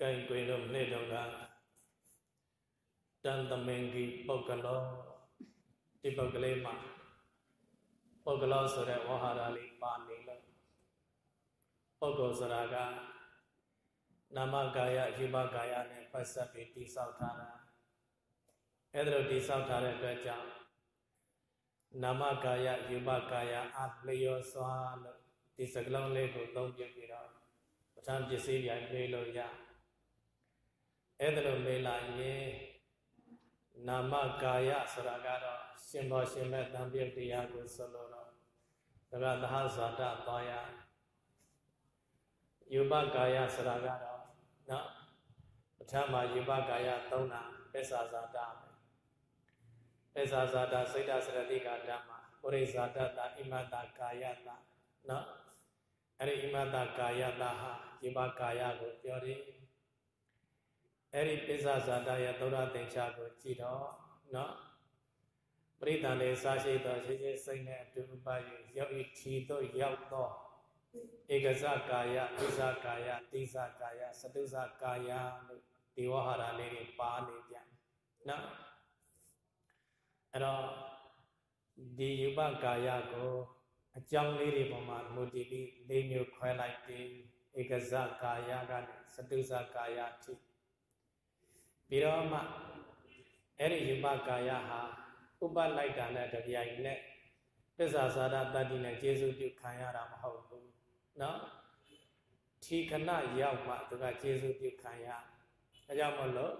ကံကွေလို့မနေ့တော့ကတန်သမင်ကြီးပုဂ္ဂလောဒီပုဂ္ဂလေးမှာပုဂ္ဂလောဆိုတဲ့ဝဟာရလေးပါနေလို့ပုဂ္ဂိုလ်ဆိုတာကနာမကာယယူပကာယနဲ့ပတ်သက်ပြီးတိဆောက်ထားတာအဲ့ဒါလိုတိဆောက်ထားတဲ့အတွက်ကြောင့်နာမကာယယူပကာယအလျောစွာလို့ဒီစကလုံးလေးကိုသုံးပြပြီးတော့ပဋ္ဌာန်းပစ္စည်းပြန်ပြေးလို့ရအဲ့ ဒါလိုမေးလာရင်နာမကာယဆိုတာကတော့ရှင်တော်ရှင်မဲ့တံပြုတ်တရားကိုဆိုလို့တော့ဒါကသဟဇာတသွားရယူပကာယဆိုတာကတော့နော်ပဋ္ဌာန်းမှာယူပကာယသုံးတာပစ္စာဇာတပဲပစ္စာဇာတစိတ်တစရတိကဓမ္မပုရိဇာတတဣမတကာယတနော်အဲ့ဒီဣမတကာယတဟာယူပကာယကိုပြောတယ် အဲ့ဒီပစ္ဆဇာတရဲ့သုဒ္ဓသင်္ချာကိုကြည့်တော့နော်ပရိသန်လေးစားရှိသောရှိရှိစိတ်နဲ့အတူဥပယရောက်ဤထီသို့ရောက်သောဧကဇကာယဣဇကာယတိဇကာယစတုဇကာယလို့ဒီဝဟာရလေးတွေပါနေပြန်နော်အဲ့တော့ဒီယူပကာယကိုအကြောင်းလေးတွေပေါ်မှာမူတည်ပြီး၄မျိုးခွဲလိုက်ပြီးဧကဇကာယကနေစတုဇကာယအထိ ပြီးတော့မှအဲ့ဒီယူပကာယဟာဥပလိုက်တာနဲ့တပြိုင်နက်ပစ္စာဇာတာတတ္တိနဲ့ကျေစုပြုခံရတာမဟုတ်ဘူးเนาะထီခဏရောက်မှသူကကျေစုပြုခံရအဲကြောင့်မလို့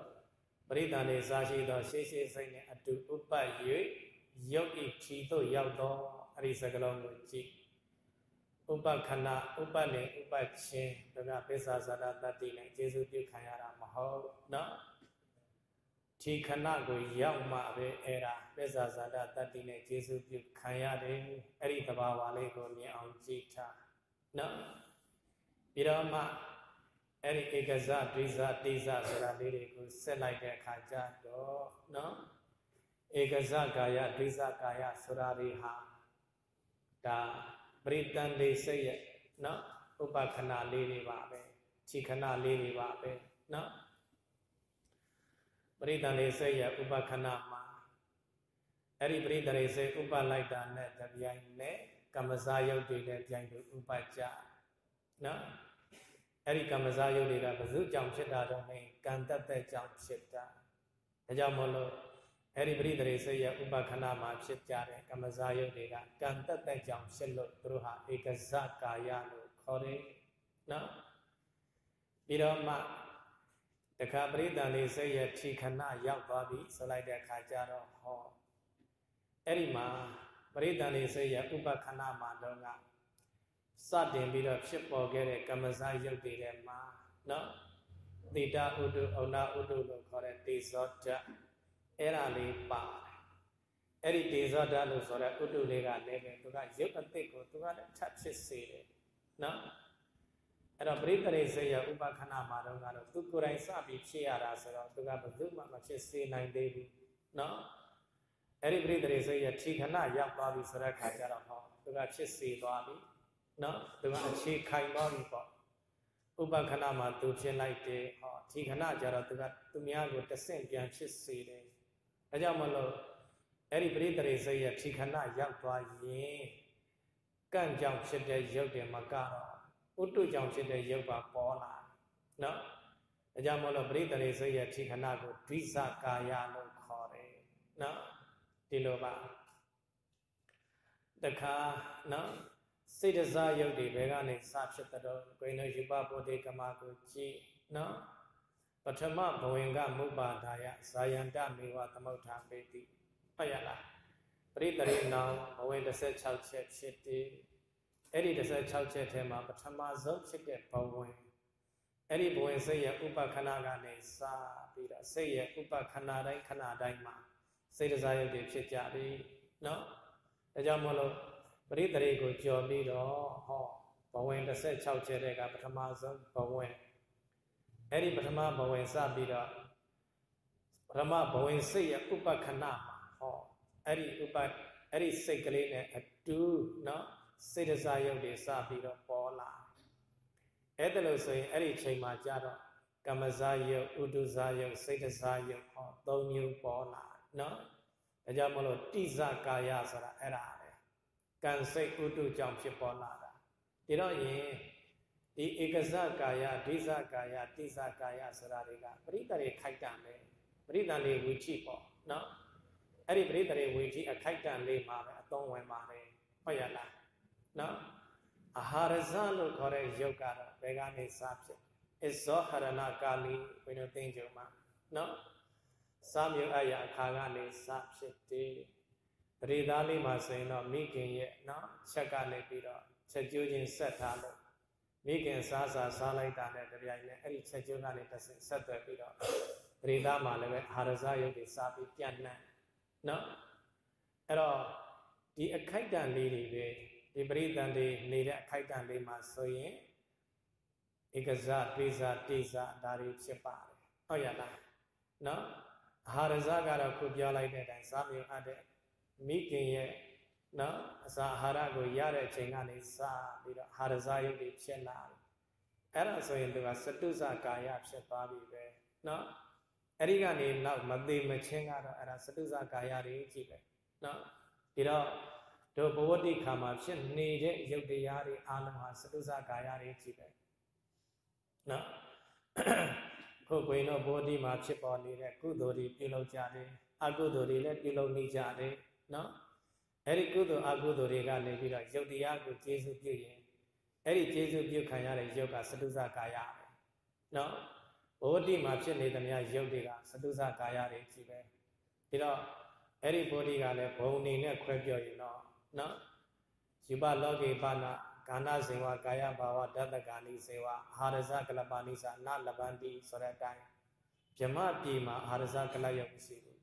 ပရိသန်နေစားရှိသောရှေးရှေးစိတ်နဲ့အတူဥပ၍ယုတ်ဤထီသို့ရောက်သောအဲ့ဒီစကလုံးကိုကြည့်ဥပခဏဥပနေဥပချင်းဒါကပစ္စာဇာတာတတ္တိနဲ့ကျေစုပြုခံရတာမဟုတ်เนาะ ဒီခဏကိုရောက်မှပဲအဲ့ဒါပစ္စာဇာတတတ္တိနဲ့ကျေစုပြုခံရတယ်အဲ့ဒီသဘာဝလေးကိုမြင်အောင်ကြည့်ထားနော်ပြီးတော့မှအဲ့ဒီဧကဇဒိဇတိဇဆိုတာလေးတွေကိုဆက်လိုက်တဲ့အခါကျတော့နော်ဧကဇကာယဒိဇကာယဆိုတာတွေဟာဒါပရိတန်လေးစိတ်ရဲ့နော်ဥပခဏလေးတွေပါပဲခြိခဏလေးတွေပါပဲနော် ပရိသန္တိစိတ်ရဲ့ဥပခဏမှာအဲ့ဒီပရိသန္တိစိတ်ဥပလိုက်တာနဲ့တပြိုင်နဲ့ကမ္မဇာယုတ်တွေနဲ့ပြိုင်လို့ဥပကြနော်အဲ့ဒီကမ္မဇာယုတ်တွေကဘု து ကြောင့်ဖြစ်တာတော့မင်းကံတတ်တဲ့ကြောင့်ဖြစ်တာဒါကြောင့်မလို့အဲ့ဒီပရိသန္တိစိတ်ရဲ့ဥပခဏမှာဖြစ်ကြတဲ့ကမ္မဇာယုတ်တွေကကံတတ်တဲ့ကြောင့်ဖြစ်လို့သူတို့ဟာဧကဇကာယလို့ခေါ်တယ်နော်ပြီးတော့မှ တခါပရိသန်လေးစိတ်ရဲ့ထိခဏရောက်သွားပြီဆိုလိုက်တဲ့အခါကျတော့ဟောအဲ့ဒီမှာပရိသန်လေးစိတ်ရဲ့ဥပခဏမှာတော့ကစတင်ပြီးတော့ဖြစ်ပေါ်ခဲ့တဲ့ကမ္မဇယုတ်တွေထဲမှာနော်တိတဥဒုဩနာဥဒုလို့ခေါ်တဲ့တေဇောဓာတ်အဲ့ဒါလေးပါတယ်အဲ့ဒီတေဇောဓာတ်လို့ဆိုတဲ့ဥဒုလေးကလည်းပဲသူကရုပ်အသိကိုသူကလည်းထပ်ဖြစ်စေတယ်နော် အဲ့တော့ပရိသေရိစေယဥပခဏမှာတော့ကတော့သူကိုယ်တိုင်စပြီးဖြစ်ရတာဆိုတော့သူကဘယ်သူမှမဖြစ်စေနိုင်သေးဘူးเนาะအဲ့ဒီပရိသေရိစေယထိခဏရောက်သွားပြီဆိုတဲ့ခါကျတော့ဟောသူကဖြစ်စေသွားပြီเนาะသူကအခြေခိုင်သွားပြီပေါ့ဥပခဏမှာသူဖြစ်လိုက်တယ်ဟောထိခဏကျတော့သူကသူများကိုတဆင့်ပြန်ဖြစ်စေတယ်ဒါကြောင့်မလို့အဲ့ဒီပရိသေရိစေယထိခဏရောက်သွားရင်ကန့်ကြောင့်ဖြစ်တဲ့ရုပ်တယ်မကတော့ ဥတုကြောင့်ဖြစ်တဲ့ရုပ်ပါပေါ်လာနော်ဒါကြောင့်မို့လို့ပရိသေရိစိတ်ရဲ့ထိခဏကိုဒိသကာယလို့ခေါ်တယ်နော်ဒီလိုပါတခါနော်စိတ်တစားရုပ်တွေဘယ်ကနေစဖြစ်တဲ့ကိုင်းတို့ယူပပုတေကမကိုကြည်နော်ပထမဘဝင်ကမုပ္ပါဒါယဇာယန္တမေဝသမုဋ္ဌာပေတိဟုတ်ရလားပရိသေရိနောင်ဘဝင်16ချက်ဖြစ်တယ် အဲ့ဒီ16ချက်ထဲမှာပထမဆုံးဖြစ်တဲ့ဘဝင်အဲ့ဒီဘဝင်စိတ်ရဲ့ဥပခဏကနေစပြီးတော့စိတ်ရဲ့ဥပခဏတိုင်းခဏတိုင်းမှာစိတ်တရားရုပ်တွေဖြစ်ကြပြီနော်ဒါကြောင့်မလို့ပရိသေကိုကြော်ပြီးတော့ဟောဘဝင်16ချက်တဲ့ကပထမဆုံးဘဝင်အဲ့ဒီပထမဘဝင်စပြီးတော့ပထမဘဝင်စိတ်ရဲ့ဥပခဏမှာဟောအဲ့ဒီဥပအဲ့ဒီစိတ်ကလေးနဲ့အတူနော် စေတစာရုပ်တွေစပြီးတော့ပေါ်လာအဲ့ဒါလို့ဆိုရင်အဲ့ဒီချိန်မှာကြတော့ကမ္မဇယုတ်ဥဒုဇယုတ်စိတ်တဇယုတ်ဟောသုံးမျိုးပေါ်လာနော်ဒါကြောင့်မလို့တိဇကာယဆိုတာအဲ့ဒါပဲကံစိတ်ဥဒုကြောင့်ဖြစ်ပေါ်လာတာဒီတော့ရင်ဒီဧကဇကာယဒိဇကာယတိဇကာယဆိုတာတွေကပရိတ္တရေခိုက်တံပဲပရိတ္တန်လေးဝီချိပေါ့နော်အဲ့ဒီပရိတ္တရေဝီချိအခိုက်တံလေးမှာပဲအသုံးဝင်ပါတယ်ဟုတ်ရလား နော်အာဟာရဇလို့ခေါ်တဲ့ယုတ်ကတော့ဘယ်ကနေစဖြစ်အဇောဟရဏကာလီဘယ်လိုသိကြမှာနော်စာမျိုးအရာအခါကနေစဖြစ်တယ်တရေသားလေးမှာဆိုရင်တော့မိခင်ရဲ့နော်ချက်ကနေပြီးတော့ချက်ကျိုးချင်းဆက်ထားလို့မိခင်စားစားစားလိုက်တာနဲ့တပြိုင်နက်အဲ့ဒီချက်ကျိုးကနေတစ်ဆင့်ဆက်သွယ်ပြီးတော့တရေသားမှာလည်းပဲအာရဇယုတ်တွေစားပြီးပြန့်နှံ့နော်အဲ့တော့ဒီအခိုက်တန်လေးတွေပဲ ဒီပရိသန်တွေနေတဲ့အခိုက်တန်လေးမှာဆိုရင်ဧကဇပိဇတိဇဒါတွေဖြစ်ပါတယ်ဟုတ်ရလားနော်အာဟာရဇကတော့ခုပြောလိုက်တဲ့အတိုင်းစားမြင်အပ်တဲ့မိခင်ရဲ့နော်အစာအာဟာရကိုရတဲ့အချိန်ကနေစပြီးတော့အာဟာရဇယုတ်တွေဖြစ်လာတယ်အဲ့ဒါဆိုရင်သူကစတုဇကာယဖြစ်သွားပြီပဲနော်အဲ့ဒီကနေနောက်မသေးမချင်းကတော့အဲ့ဒါစတုဇကာယတွေကြည့်ပဲနော်ဒီတော့ တို့ဘဝတိခါမှာဖြစ်နေတဲ့ယုတ်တရားတွေအာလုံးဟာစတုဇကာယတွေကြည့်ပဲနော်ခုကိုရင်တော့ဘဝတိမှာဖြစ်ပေါ်နေတဲ့ကုသိုလ်တွေပြုလုပ်ကြတယ်အကုသိုလ်တွေလည်းပြုလုပ်နေကြတယ်နော်အဲ့ဒီကုသိုလ်အကုသိုလ်တွေကနေပြီးတော့ယုတ်တရားကိုကျေစုပြုရင်အဲ့ဒီကျေစုပြုခံရတဲ့ယုတ်ကစတုဇကာယပဲနော်ဘဝတိမှာဖြစ်နေသမျှယုတ်တွေကစတုဇကာယတွေကြည့်ပဲဒီတော့အဲ့ဒီဘောဓိကလည်းဘုံအနေနဲ့ခွဲပြောရင်တော့ နော်ယူပလောကေပနာကာဏဇေဝကာယဘာဝဓာတကာနိဇေဝအာဟာရဇကလပါနိသနာလပန္တိဆိုတဲ့အတိုင်းဗြမပြည်မှာအာဟာရဇကလယုတ်မရှိဘူး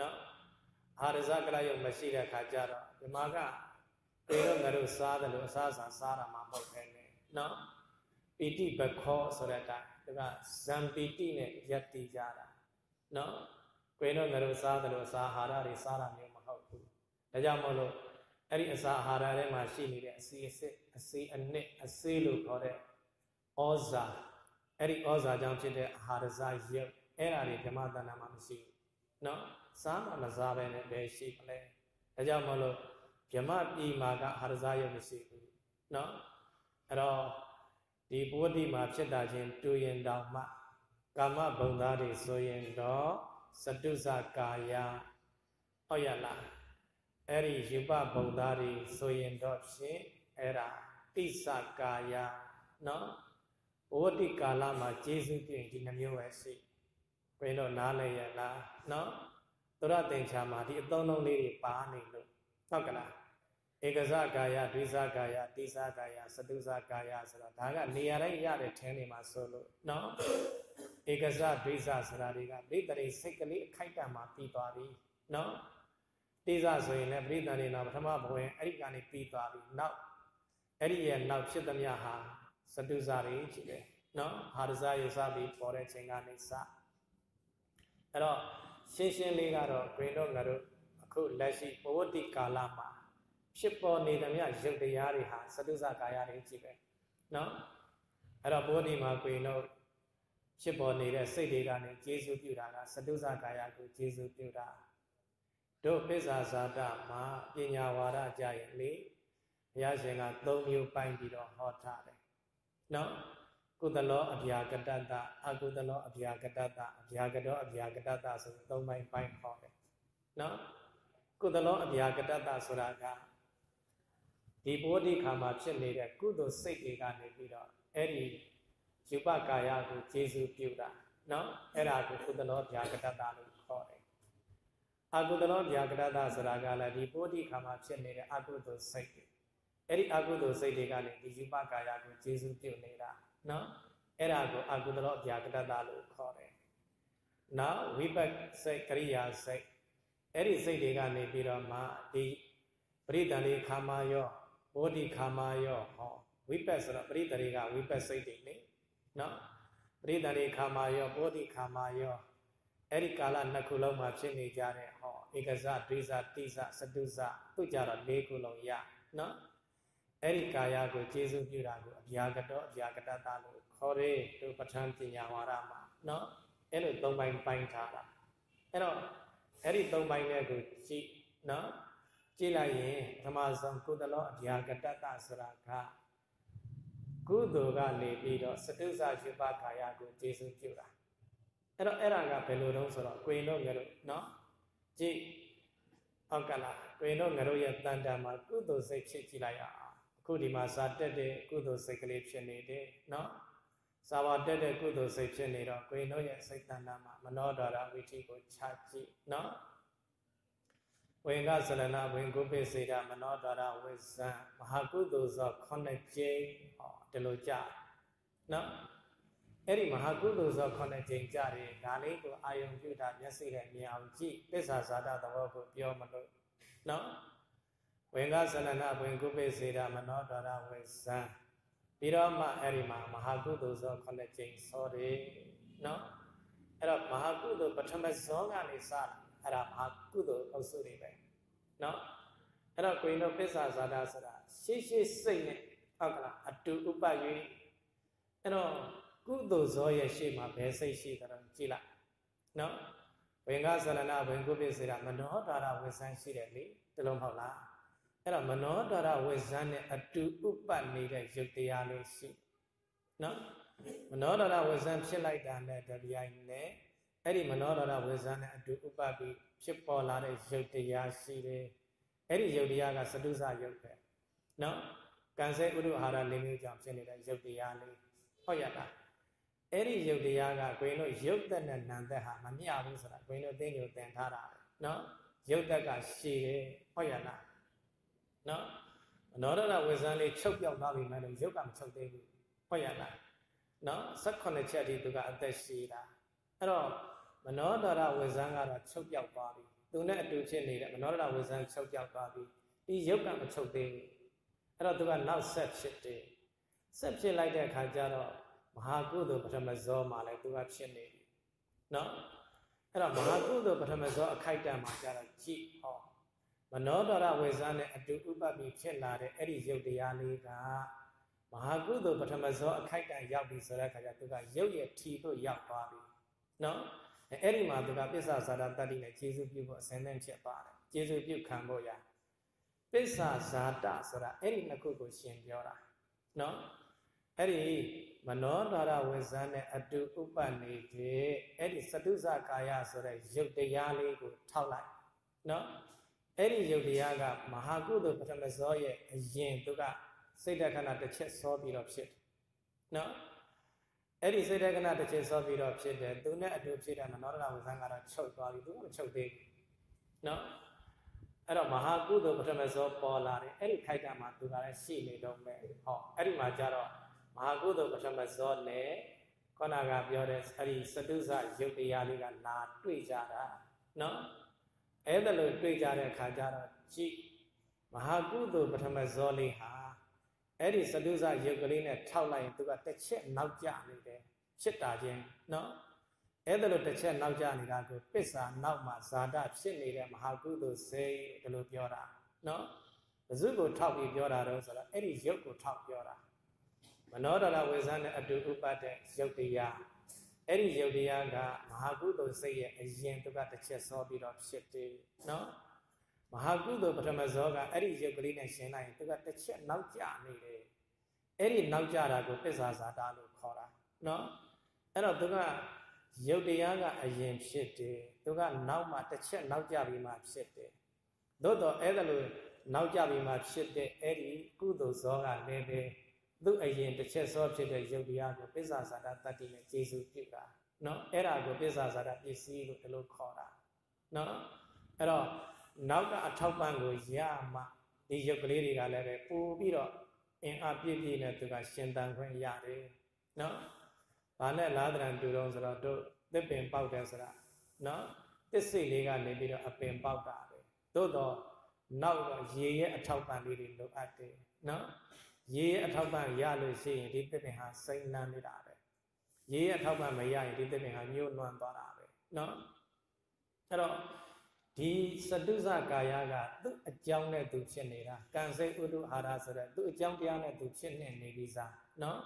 နော်အာဟာရဇကလယုတ်မရှိတဲ့ခါကျတော့ဗြမကပေတော့ငါတို့စားတယ်လို့အစားအစာစားတာမှမဟုတ်ပဲနဲ့နော်ပီတိဘခောဆိုတဲ့အတိုင်းဒါကဇံပီတိနဲ့ယက်တိကြတာနော်ကိုယ်တော့ငါတို့စားတယ်လို့အစာအာဟာရတွေစားတာမျိုးမဟုတ်ဘူးဒါကြောင့်မို့လို့ အဲ့ဒီအစာအာဟာရထဲမှာရှိနေတဲ့အစီအစစ်အစီအနစ်အစေးလို့ခေါ်တဲ့ဩဇာအဲ့ဒီဩဇာကြောင့်ဖြစ်တဲ့အာဟာရဇရုပ်အဲ့ဒါတွေဓမ္မတဏ္ဍာမှာမရှိဘူးเนาะစားမှမစားပဲနဲ့ပဲရှိမလဲဒါကြောင့်မလို့ဗြဟ္မပြည်မှာကအာဟာရဇရုပ်မရှိဘူးเนาะအဲ့တော့ဒီဘုဒ္ဓမှာဖြစ်တာချင်းတူရင်တောင်မှကာမဘုံသားတွေဆိုရင်တော့စတုဇကာယဟုတ်ရလား အဲ့ဒီယူပဘုံသားတွေဆိုရင်တော့ဖြင့်အဲ့ဒါတိစကာယနော်ဘဝတိကာလမှာကျေးဇူးပြုရင်ဒီနှမျိုးပဲရှိဘယ်တော့နားလဲရလားနော်သုရသင်္ချာမှာဒီအသုံးလုံးလေးတွေပါနေလို့ဟုတ်ကလားဧကဇကာယဒွိဇကာယတိစကာယစတုဇကာယဆိုတော့ဒါကနေရာတိုင်းရတဲ့ထင်းတွေမှာဆိုလို့နော်ဧကဇဒွိဇဆိုတာတွေကပြိတ္တိစိတ်ကလေးအခိုက်တံမှာပြီးသွားပြီနော် တိစဆိုရင်လည်းပြိတ္တတွေတော့ပထမဘဝင်အဲ့ဒီကနေပြီးသွားပြီနောက်အဲ့ဒီရဲ့နောက်ဖြစ်သမျှဟာစတုဇာတွေရှိတယ်နော်ဟာရဇာယစပြီးပေါ်တဲ့ချိန်ကနေစအဲ့တော့ရှင်းရှင်းလေးကတော့ဂရင်တို့ငါတို့အခုလက်ရှိဘဝတိကာလမှာဖြစ်ပေါ်နေသမျှရုပ်တရားတွေဟာစတုဇကာယတွေကြည့်ပဲနော်အဲ့တော့ဘဝတိမှာဂရင်တို့ဖြစ်ပေါ်နေတဲ့စိတ်တွေကနေကျေစုပြုတာကစတုဇကာယကိုကျေစုပြုတာ တို့ပိစ္ဆာဇာတမှာပညာဝါဒကြရင်လေဘုရားရှင်က၃မျိုးပိုင်းပြီးတော့ဟောထားတယ်။နော်ကုသလောအဗျာကတတ္တအကုသလောအဗျာကတတ္တအဗျာကတောအဗျာကတတ္တဆို၃ပိုင်းပိုင်းဟောတယ်။နော်ကုသလောအဗျာကတတ္တဆိုတာကဒီဘောဓိခါမှာဖြစ်နေတဲ့ကုသိုလ်စိတ်တွေကနေပြီးတော့အဲ့ဒီယူပကာယကိုကျေစုပြုတာနော်အဲ့ဒါကိုကုသလောဗျာကတတ္တလို့ခေါ်တယ်။ အကုသလောဗျာကတတ္တဆိုတာကလည်းဒီဘောဓိခါမှာဖြစ်နေတဲ့အကုသိုလ်စိတ်တွေအဲ့ဒီအကုသိုလ်စိတ်တွေကလည်းဒီယူပကာယကိုကျေစုပြုနေတာနော်အဲ့ဒါကိုအကုသလောအပြာကတ္တလို့ခေါ်တယ်နောက်ဝိပတ်စိတ်ကရိယာစိတ်အဲ့ဒီစိတ်တွေကနေပြီးတော့မှဒီပရိတန်လေးခါမယောဘောဓိခါမယောဟောဝိပတ်ဆိုတော့ပရိတတွေကဝိပတ်စိတ်တွေလေနော်ပရိတန်လေးခါမယောဘောဓိခါမယောအဲ့ဒီကာလနှစ်ခုလုံးမှာဖြစ်နေကြတဲ့ဟော ဧကဇဒိဇတိဇစတုဇသူကြတော့၄ခုလုံးရနော်အဲ့ဒီကာယကိုကျေစုပြုတာကိုအဗျာကတော့အဗျာကတတလို့ခေါ်တယ်သူပဋ္ဌာန်းပညာဝါဒမှာနော်အဲ့လို၃ပိုင်းပိုင်းထားတာအဲ့တော့အဲ့ဒီ၃ပိုင်းနဲ့ကိုကြည့်နော်ကြည့်လိုက်ရင်ပထမဆုံးကုသလောအဗျာကတတဆိုတာကကုသိုလ်ကနေပြီးတော့စတုဇရှိပခာယကိုကျေစုပြုတာအဲ့တော့အဲ့ဒါကဘယ်လိုတုံးဆိုတော့ကိုင်တော့ငါတို့နော် ကြည့်ဟုတ်ကလားတွင်တော့ငါတို့ရဲ့တန်တာမှာကုသိုလ်စိတ်ဖြစ်ကြည့်လိုက်အောင်အခုဒီမှာစာတက်တဲ့ကုသိုလ်စိတ်ကလေးဖြစ်နေတယ်နော်စာပါတက်တဲ့ကုသိုလ်စိတ်ဖြစ်နေတော့တွင်တော့ရဲ့စိတ်တန်တာမှာမနောဒရဝိထိကိုခြားကြည့်နော်ဝိင်္ဂဇလနာဝိင်္ဂုပိစေတာမနောဒရဝိဇံမဟာကုသိုလ်သော9ကျိဟောဒီလိုကြနော် အဲ့ဒီမဟာကုသိုလ်သောခုနှစ်ကြိမ်ကြတယ်ဒါလေးကိုအာယုံပြုတာမျက်စိနဲ့မြင်အောင်ကြည့်ပစ္ဆာဇာတသဘောကိုပြောမလို့နော်ဝင်္ဂသလနာဝင်ကုပိစေတာမနောဒရဝေဇံပြီးတော့မှအဲ့ဒီမှာမဟာကုသိုလ်သောခုနှစ်ကြိမ်ဆောတယ်နော်အဲ့တော့မဟာကုသိုလ်ပထမဇောကနေစတာအဲ့ဒါမဟာကုသိုလ်အုပ်စုတွေပဲနော်အဲ့တော့ကိုင်းတို့ပစ္ဆာဇာတာဆိုတာရှေးရှေးစိတ်နဲ့ဟုတ်ကလားအတူဥပယွေအဲ့တော့ ကုသိုလ်ဇောရဲ့ရှေ့မှာဘယ်စိတ်ရှိသလဲကြည့်လိုက်နော်ဝိင်္ဂဆလနာဝိင်္ဂုပိစေတာမနောတာရဝိဇန်ရှိတယ်လေတလုံးမဟုတ်လားအဲ့တော့မနောတာရဝိဇန်နဲ့အတူဥပတ်နေတဲ့ယုတ်တရားလေးရှိနော်မနောတာရဝိဇန်ဖြစ်လိုက်တာနဲ့တပြိုင်နဲ့အဲ့ဒီမနောတာရဝိဇန်နဲ့အတူဥပတ်ပြီးဖြစ်ပေါ်လာတဲ့ယုတ်တရားရှိတယ်အဲ့ဒီယုတ်တရားကစတုဇယုတ်ပဲနော်ကံစေဥဒ္ဓဟာရ၄မျိုးကြောင့်ဖြစ်နေတဲ့ယုတ်တရားလေးဟုတ်ရလား အဲ့ဒီယုတ်တရားကကိုင်းတို့ယုတ်သက်နဲ့နံသက်ဟာမမျှဘူးဆိုတာကိုင်းတို့သိညိုသင်ထားတာပဲနော်ယုတ်သက်ကရှည်တယ်ဟုတ်ရလားနော်မနောဒရဝေဇာလေးချုပ်ပြောက်သွားပြီမဲ့လို့ယုတ်ကမချုပ်သေးဘူးဟုတ်ရလားနော်18ချက်အထိသူကအသက်ရှည်တာအဲ့တော့မနောဒရဝေဇံကတော့ချုပ်ပြောက်သွားပြီသူနဲ့အတူဖြစ်နေတဲ့မနောဒရဝေဇံချုပ်ပြောက်သွားပြီဒီရုပ်ကမချုပ်သေးဘူးအဲ့တော့သူကနောက်ဆက်ဖြစ်တယ်ဆက်ဖြစ်လိုက်တဲ့အခါကျတော့ မဟာကုသိုလ်ပထမဇောမှာလည်းသူကဖြစ်နေပြီเนาะအဲ့တော့မဟာကုသိုလ်ပထမဇောအခိုက်တံမှာကျတော့ကြည့်ဟောမနောဒရဝေဇံနဲ့အတူဥပပြီးဖြစ်လာတဲ့အဲ့ဒီရုပ်တရားလေးကမဟာကုသိုလ်ပထမဇောအခိုက်တံရောက်ပြီဆိုတဲ့အခါကျသူကရုပ်ရဲ့ထီတို့ရောက်သွားပြီနော်အဲ့ဒီမှာသူကပစ္ဆာဇာတာတတ္တိနဲ့ခြေစုပြုဖို့အစင်းသင်းဖြစ်ပါတယ်ခြေစုပြုခံဖို့ရပစ္ဆာဇာတဆိုတာအဲ့ဒီနှစ်ခုကိုရှင်ပြောတာနော် အဲ့ဒီမနောဒရဝိဇ္ဇာနဲ့အတူဥပနေတဲ့အဲ့ဒီစတုဇကာယဆိုတဲ့ယုတ်တရားလေးကိုထောက်လိုက်နော်အဲ့ဒီယုတ်တရားကမဟာကုသိုလ်ပထမဇောရဲ့အရင်သူကစိတ်တခဏတစ်ချက်စောပြီးတော့ဖြစ်နော်အဲ့ဒီစိတ်တက္ကနာတစ်ချက်ဆောပြီးတော့ဖြစ်တယ်သူနဲ့အတူဖြစ်တဲ့မနောဒရဝိဇ္ဇံကတော့ချုပ်သွားပြီသူကမချုပ်သေးဘူးနော်အဲ့တော့မဟာကုသိုလ်ပထမဇောပေါ်လာတယ်အဲ့ဒီခိုက်တာမှာသူကလည်းရှိနေတော့မယ်ဟောအဲ့ဒီမှာကျတော့ မဟာကုသိုလ်ပထမဇောနဲ့ခေါနကပြောတဲ့အဲ့ဒီစတုဇယုတ်တရားလေးကလာတွေ့ကြတာနော်အဲ့ဒါလို့တွေ့ကြတဲ့အခါကျတော့ကြည့်မဟာကုသိုလ်ပထမဇောလေးဟာအဲ့ဒီစတုဇရုပ်ကလေးနဲ့ထောက်လိုက်ရင်သူကတစ်ချက်နောက်ကျနေတယ်ဖြစ်တာချင်းနော်အဲ့ဒါလိုတစ်ချက်နောက်ကျနေတာကိုပစ္စာနောက်မှာဇာတဖြစ်နေတဲ့မဟာကုသိုလ်စိတ်ဒီလိုပြောတာနော်ဘဇုကိုထောက်ပြီးပြောတာတော့ဆိုတော့အဲ့ဒီရုပ်ကိုထောက်ပြောတာ မနောဒရဝေဇန်နဲ့အတူဥပတ်တဲ့ရုပ်တရားအဲ့ဒီရုပ်တရားကမဟာကုသိုလ်စိတ်ရဲ့အရင်သူကတစ်ချက်စောပြီးတော့ဖြစ်တယ်နော်မဟာကုသိုလ်ပထမဇောကအဲ့ဒီရုပ်ကလေးနဲ့ရှင်းလိုက်ရင်သူကတစ်ချက်နောက်ကျနေတယ်အဲ့ဒီနောက်ကျတာကိုပစ္ဆာဇာတာလို့ခေါ်တာနော်အဲ့တော့သူကရုပ်တရားကအရင်ဖြစ်တယ်သူကနောက်မှတစ်ချက်နောက်ကျပြီးမှဖြစ်တယ်သို့တော့အဲ့ဒါလို့နောက်ကျပြီးမှဖြစ်တဲ့အဲ့ဒီကုသိုလ်ဇောကလည်းပဲ သူ့အရင်တစ်ချက်စောဖြစ်တဲ့ရုပ်တရားကိုပစ္ဆာဇာတာတတ္တိနဲ့ကျေစုပြုတာနော်အဲ့ဒါကိုပစ္ဆာဇာတာပစ္စည်းလို့ဒီလိုခေါ်တာနော်အဲ့တော့နောက်ကအထောက်ပံ့ကိုရမှဒီရုပ်ကလေးတွေကလည်းပဲပို့ပြီးတော့အင်အားပြည့်ပြည့်နဲ့သူကရှင်တန်ခွင့်ရတယ်နော်။ဘာနဲ့လားတရံတူတော့ဆိုတော့တို့သစ်ပင်ပေါက်တယ်ဆိုတာနော်။တစ်စိတ်လေးကနေပြီးတော့အပင်ပေါက်တာပဲ။သို့တော့နောက်တော့ရေရဲ့အထောက်ပံ့လေးတွေလိုအပ်တယ်နော်။ ရေရဲ့အထောက်ပံ့ရလို့ရှိရင်ဒီသစ်ပင်ဟာစိမ့်နှမ်းနေတာပဲ။ရေရဲ့အထောက်ပံ့မရရင်ဒီသစ်ပင်ဟာညှို့နွမ်းသွားတာပဲနော်။အဲ့တော့ဒီစတုဇကာယကသူ့အကြောင်းနဲ့သူဖြစ်နေတာကံစိတ်ဥဒ္ဓအာရဆိုတဲ့သူ့အကြောင်းတရားနဲ့သူဖြစ်နေနေပြီးသားနော်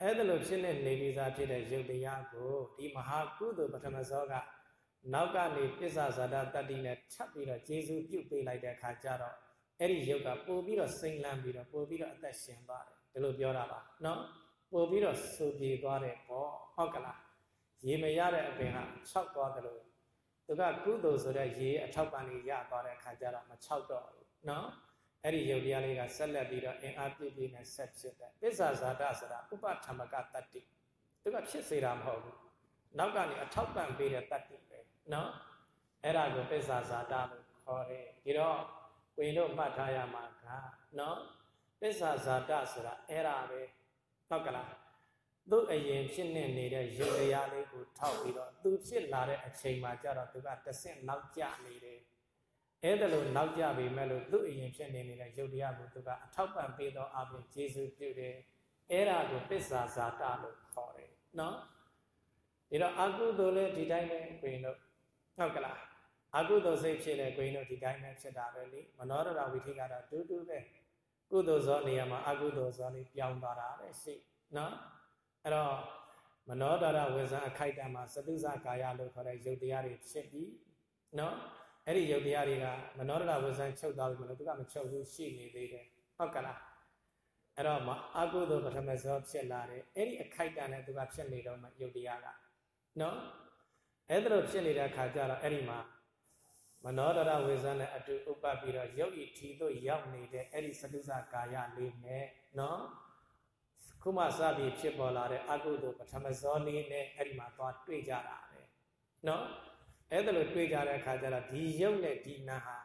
အဲ့ဒါလိုဖြစ်နေနေပြီးသားဖြစ်တဲ့ယုတ်တရားကိုဒီမဟာကုသိုလ်ပထမဇောကနောက်ကနေပစ္ဆာဇာတတတ္တိနဲ့ထပ်ပြီးတော့ကျေစုပြုတ်ပေးလိုက်တဲ့အခါကျတော့ အဲ့ဒီယုတ်ကပို့ပြီးတော့စိမ့်လန်းပြီးတော့ပို့ပြီးတော့အသက်ရှင်သွားတယ်ဒီလိုပြောတာပါနော်ပို့ပြီးတော့စူပြေသွားတယ်ပေါ့ဟုတ်ကလားရေမရတဲ့အပင်က၆သွားတယ်လို့သူကကုသိုလ်ဆိုတဲ့ရေအထောက်ပံ့လေးရသွားတဲ့အခါကျတော့မ၆တော့ဘူးနော်အဲ့ဒီယုတ်တရားလေးကဆက်လက်ပြီးတော့အင်အားပြည့်ပြည့်နဲ့ဆက်ဖြစ်တယ်ပစ္ဆာဇာတဆိုတာဥပထမကတတ္တိသူကဖြစ်စေတာမဟုတ်ဘူးနောက်ကနေအထောက်ပံ့ပေးတဲ့တတ္တိပဲနော်အဲ့ဒါကိုပစ္ဆာဇာတလို့ခေါ်တယ်ဒီတော့ ဝိင်တို့မှတ်ထားရမှာကနော်ပစ္ဆာဇာတဆိုတာအဲ့ဒါပဲဟုတ်ကလားသူ့အရင်ဖြစ်နေနေတဲ့ရုပ်တရားလေးကိုထောက်ပြီးတော့သူဖြစ်လာတဲ့အချိန်မှာကျတော့သူကတဆင့်နောက်ကျနေတယ်အဲ့ဒါလို့နောက်ကျပြီမဲ့လို့သူ့အရင်ဖြစ်နေနေတဲ့ရုပ်တရားကိုသူကအထောက်ပံ့ပေးသောအပြင်ယေရှုပြုတယ်အဲ့ဒါကိုပစ္ဆာဇာတလို့ခေါ်တယ်နော်ဒီတော့အကုသိုလ်လည်းဒီတိုင်းပဲခွင်တို့ဟုတ်ကလား အကုသိုလ်စိတ်ဖြစ်တဲ့ခွင်တို့ဒီတိုင်းပဲဖြစ်တာပဲလေမနောရတဝိထိကတော့တူတူပဲကုသိုလ်ဇောနေရာမှာအကုသိုလ်ဇောလေးပြောင်းသွားတာပဲရှိနော်အဲ့တော့မနောဒရဝေဇံအခိုက်တံမှာစတုဇကာယလို့ခေါ်တဲ့ယုတ်တရားတွေဖြစ်ပြီးနော်အဲ့ဒီယုတ်တရားတွေကမနောဒရဝေဇံချုပ်သွားပြီမလို့သူကမချုပ်ဘူးရှိနေသေးတယ်ဟုတ်ကလားအဲ့တော့မအကုသိုလ်ပထမဇောဖြစ်လာတယ်အဲ့ဒီအခိုက်တံနဲ့သူကဖြစ်နေတော့မှယုတ်တရားကနော်အဲ့ဒါလိုဖြစ်နေတဲ့အခါကျတော့အဲ့ဒီမှာ မနောဒရဝေဇံနဲ့အတူဥပပြီးတော့ယုတ်ဤထီတို့ရောက်နေတဲ့အဲ့ဒီစတုဇကာယလေးနဲ့နော်ခုမှစပြီးဖြစ်ပေါ်လာတဲ့အကုသိုလ်ပထမဇောလေးနဲ့အဲ့ဒီမှာသွားတွေ့ကြတာပဲနော်အဲ့ဒါလိုတွေ့ကြတဲ့အခါကျတော့ဒီယုတ်နဲ့ဒီနာဟာ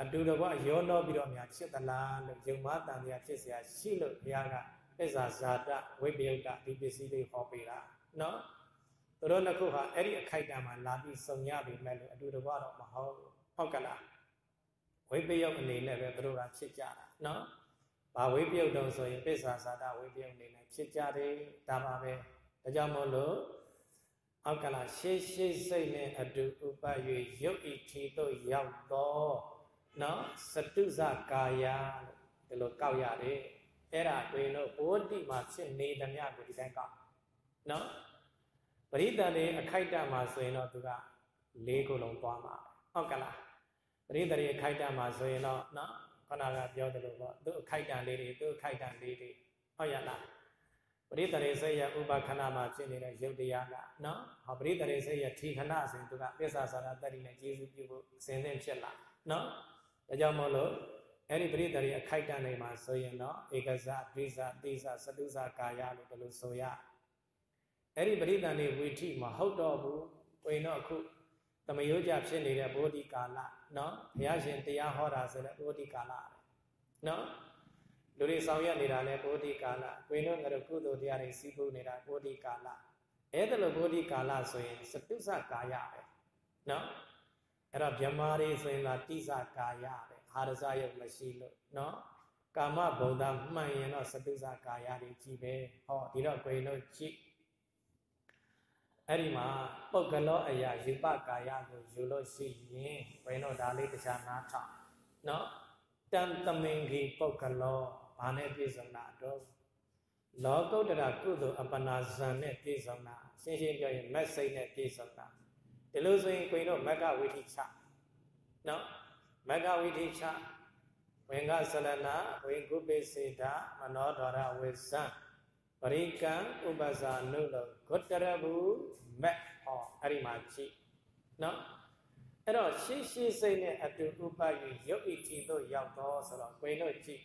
အတူတကွရောနှောပြီးတော့များဖြစ်သလားလို့ယုံမတန်တရားဖြစ်เสียရှိလို့ဘုရားကပစ္စာဇာတဝိပယုတ်တဒီပစ္စည်းလေးဟောပေးတာနော် သူတို့နှစ်ခုဟာအဲ့ဒီအခိုက်အတန့်မှာလာပြီးစုံရပြီမဲ့လို့အတူတကွတော့မဟုတ်ဟုတ်ကလားဝိပယုတ်အနေနဲ့ပဲသူတို့ကဖြစ်ကြတာနော်ဘာဝိပယုတ်တုံးဆိုရင်ပစ္စာဇာတဝိပယုတ်အနေနဲ့ဖြစ်ကြတယ်ဒါပါပဲဒါကြောင့်မို့လို့အောက်ကလာရှေးရှေးစိတ်နဲ့အတူဥပ၍ရုပ်ဤထီတို့ရောက်တော့နော်စတုဇကာယလို့ဒီလိုကောက်ရတယ်အဲ့ဒါတွင်လို့ဘောတိမှာဖြစ်နေသမျှကိုဒီတိုင်းကောက်နော် ပရိသတ်လေးအခိုက်တမှာဆိုရင်တော့သူက၄ခုလုံးသွားမှာဟုတ်ကလားပရိသတ်လေးအခိုက်တမှာဆိုရင်တော့နော်ခဏကပြောတယ်လို့ပေါ့သူအခိုက်တလေးတွေသူအခိုက်တလေးတွေဟုတ်ရလားပရိသရေစိတ်ရဥပခဏမှာဖြစ်နေတဲ့ယုတ်တရားကနော်ဟောပရိသရေစိတ်ရထီခဏဆိုရင်သူကပစ္ဆာစာရတ္တိနဲ့ကျေစုပြုဖို့အစဉ်သင့်ဖြစ်လာနော်ဒါကြောင့်မို့လို့အဲ့ဒီပရိသရေအခိုက်တန်တွေမှာဆိုရင်တော့ဧကဇဒိဇတိဇစတုဇကာယလို့ဒီလိုဆိုရ အဲ့ဒီပရိသန်တွေဝိထိမဟုတ်တော့ဘူးဝင်တော့အခုတမယောကြဖြစ်နေတဲ့ဘောဓိကာလနော်ဘုရားရှင်တရားဟောတာဆိုတဲ့ဘောဓိကာလနော်လူတွေဆောင်ရွက်နေတာလဲဘောဓိကာလဝိနုငါတို့ကုသိုလ်တရားတွေစီးပူးနေတာဘောဓိကာလအဲ့ဒါလိုဘောဓိကာလဆိုရင်စတုဇကာယပဲနော်အဲ့တော့ဗြဟ္မာတွေဆိုရင်လာတိဇကာယပဲဟာရဇယုတ်မရှိလို့နော်ကာမဘုံသားမှန်ရင်တော့စတုဇကာယတွေကြီးပဲဟောဒီတော့ကိုယ်တို့ကြည့် အဲ့ဒီမှာပုဂ္ဂလောအရာယူပကာယကိုယူလို့ရှိရင်ဘယ်တော့ဒါလေးတရားနာထောင်နော်တန်တမင်ကြီးပုဂ္ဂလောဘာနဲ့ပြည့်စုံတာတော့လောကုတ္တရာကုသိုလ်အပနာဇံနဲ့ပြည့်စုံတာရှင်းရှင်းပြောရင်မက်စိတ်နဲ့ပြည့်စုံတာဒီလိုဆိုရင်ကိုင်တော့မက္ကဝိထိချနော်မက္ကဝိထိချဝင်္ဂဆလနာဝိကုပိစေတာမနောဒရဝိဇံ ပရိကံဥပဇာနုလောဂုတရဘူးမက်ဟောအဲ့ဒီမှာကြည့်နော်အဲ့တော့ရှေးရှေးစိတ်နဲ့အတူဥပယူရုပ်ဣတိတို့ရောက်တော့ဆိုတော့ကိုင်တို့ကြည့်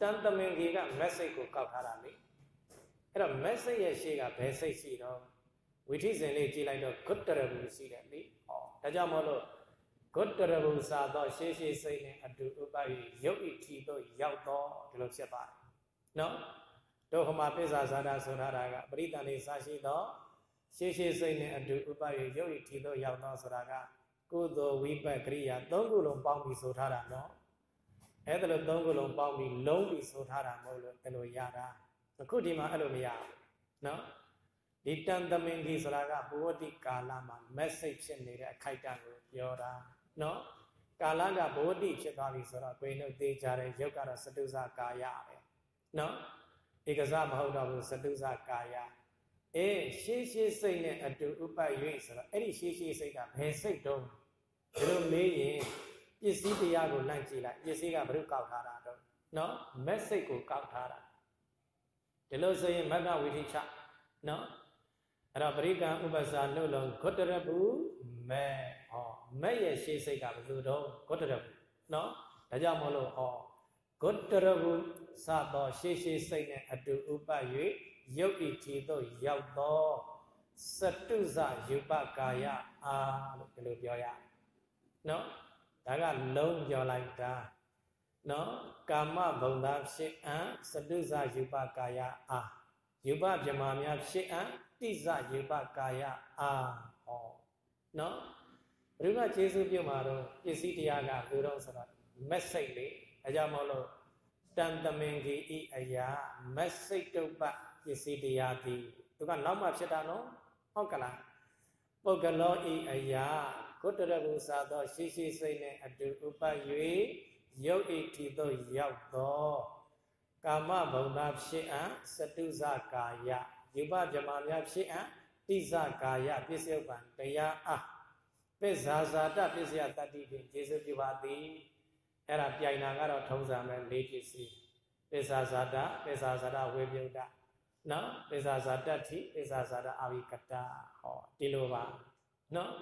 တန်တမင်ကြီးက message ကိုကောက်ထားတာလေအဲ့တော့ message ရဲ့ရှေ့ကဘယ်စိတ်ရှိတော့ဝိထိစဉ်လေးကြည့်လိုက်တော့ good တရဘူးရှိတယ်လေဟောဒါကြောင့်မို့လို့ good တရဘူးစာတော့ရှေးရှေးစိတ်နဲ့အတူဥပယူရုပ်ဣတိတို့ရောက်တော့ဒီလိုဖြစ်ပါတယ်နော် တို့ဟမှာပိစ္ဆာဇာတာဆိုထားတာကပရိသန်လေးစာရှိတော့ရှေးရှေးစိတ်နဲ့အတူဥပယူရုပ်ဣတိတို့ရောက်တော့ဆိုတာကကုသိုလ်ဝိပတ်ကရိယာသုံးခုလုံးပေါင်းပြီးဆိုထားတာနော်အဲ့ဒါလိုသုံးခုလုံးပေါင်းပြီးလုံးပြီးဆိုထားတာမဟုတ်လို့အဲ့လိုရတာအခုဒီမှာအဲ့လိုမရဘူးနော်ဒီတန်သမင်ကြီးဆိုတာကဘဝတိကာလမှာ message ဖြစ်နေတဲ့အခိုက်အတန့်ကိုပြောတာနော်ကာလကဘဝတိဖြစ်သွားပြီဆိုတော့ကိုယ်တို့သိကြတယ်ရုပ်ကတော့စတုဇကာယပဲနော် ဧကစမဟုတ်တော့ဘူးစတုဇကာယအေးရှေးရှေးစိတ်နဲ့အတူဥပ၍ဆိုတော့အဲ့ဒီရှေးရှေးစိတ်ကဘယ်စိတ်တုံးဒီလိုမေးရင်ပစ္စည်းတရားကိုလိုက်ကြည့်လိုက်ပစ္စည်းကဘယ်လိုကောက်ထားတာတော့နော် message ကိုကောက်ထားတာဒီလိုဆိုရင်မဂ္ဂဝိထိချနော်အဲ့တော့ပရိကံဥပ္ပစာနှုတ်လုံးဂုတရပုမဲဟောမဲ့ရဲ့ရှေးစိတ်ကဘယ်လိုတော့ဂုတရပုနော်ဒါကြောင့်မလို့ဟောဂုတရပု စသောရှေးရှေးစိတ်နဲ့အတူဥပ၍ယုတ်ဤထီသို့ရောက်သောစတုဇယူပကာယအာလို့ဒီလိုပြောရနော်ဒါကလုံးပြောလိုက်တာနော်ကာမဘုံသားဖြစ်အံစတုဇယူပကာယအာယူပပြမများဖြစ်အံတိဇယူပကာယအာဟောနော်ဘုရားကျေးဇူးပြုမှာတော့ပစ္စည်းတရားကဘယ်တော့ဆိုတော့ message လေးအကြောင်းမလို့ တန်တမင်ကြီးဤအရာ message တုပ္ပပစ္စည်းတရားသည်သူကနောက်မှဖြစ်တာနော်ဟုတ်ကလားပုဂ္ဂလောဤအရာကုတ္တရဘုသာသော ရှိရှိစိတ်နှင့်အတူဥပ၍ယုတ်ဤထီသို့ရောက်သောကာမဘုံသာဖြစ်အံစတုဇကာယယူပဗြမာများဖြစ်အံတိဇကာယပစ္စယုပံတရားအားပစ္ဆာဇာတပစ္စယတတ္တိဖြင့်ခြေစွပြုပါသည် အဲ့ဒါပြိုင်တာကတော့ထုံးစံမဲ့၄ပစ္စည်းပစ္ဆာဇာတပစ္ဆာဇာတဝေပြုတ်တနော်ပစ္ဆာဇာတ္ထိပစ္ဆာဇာတအာဝိကတဟောဒီလိုပါနော်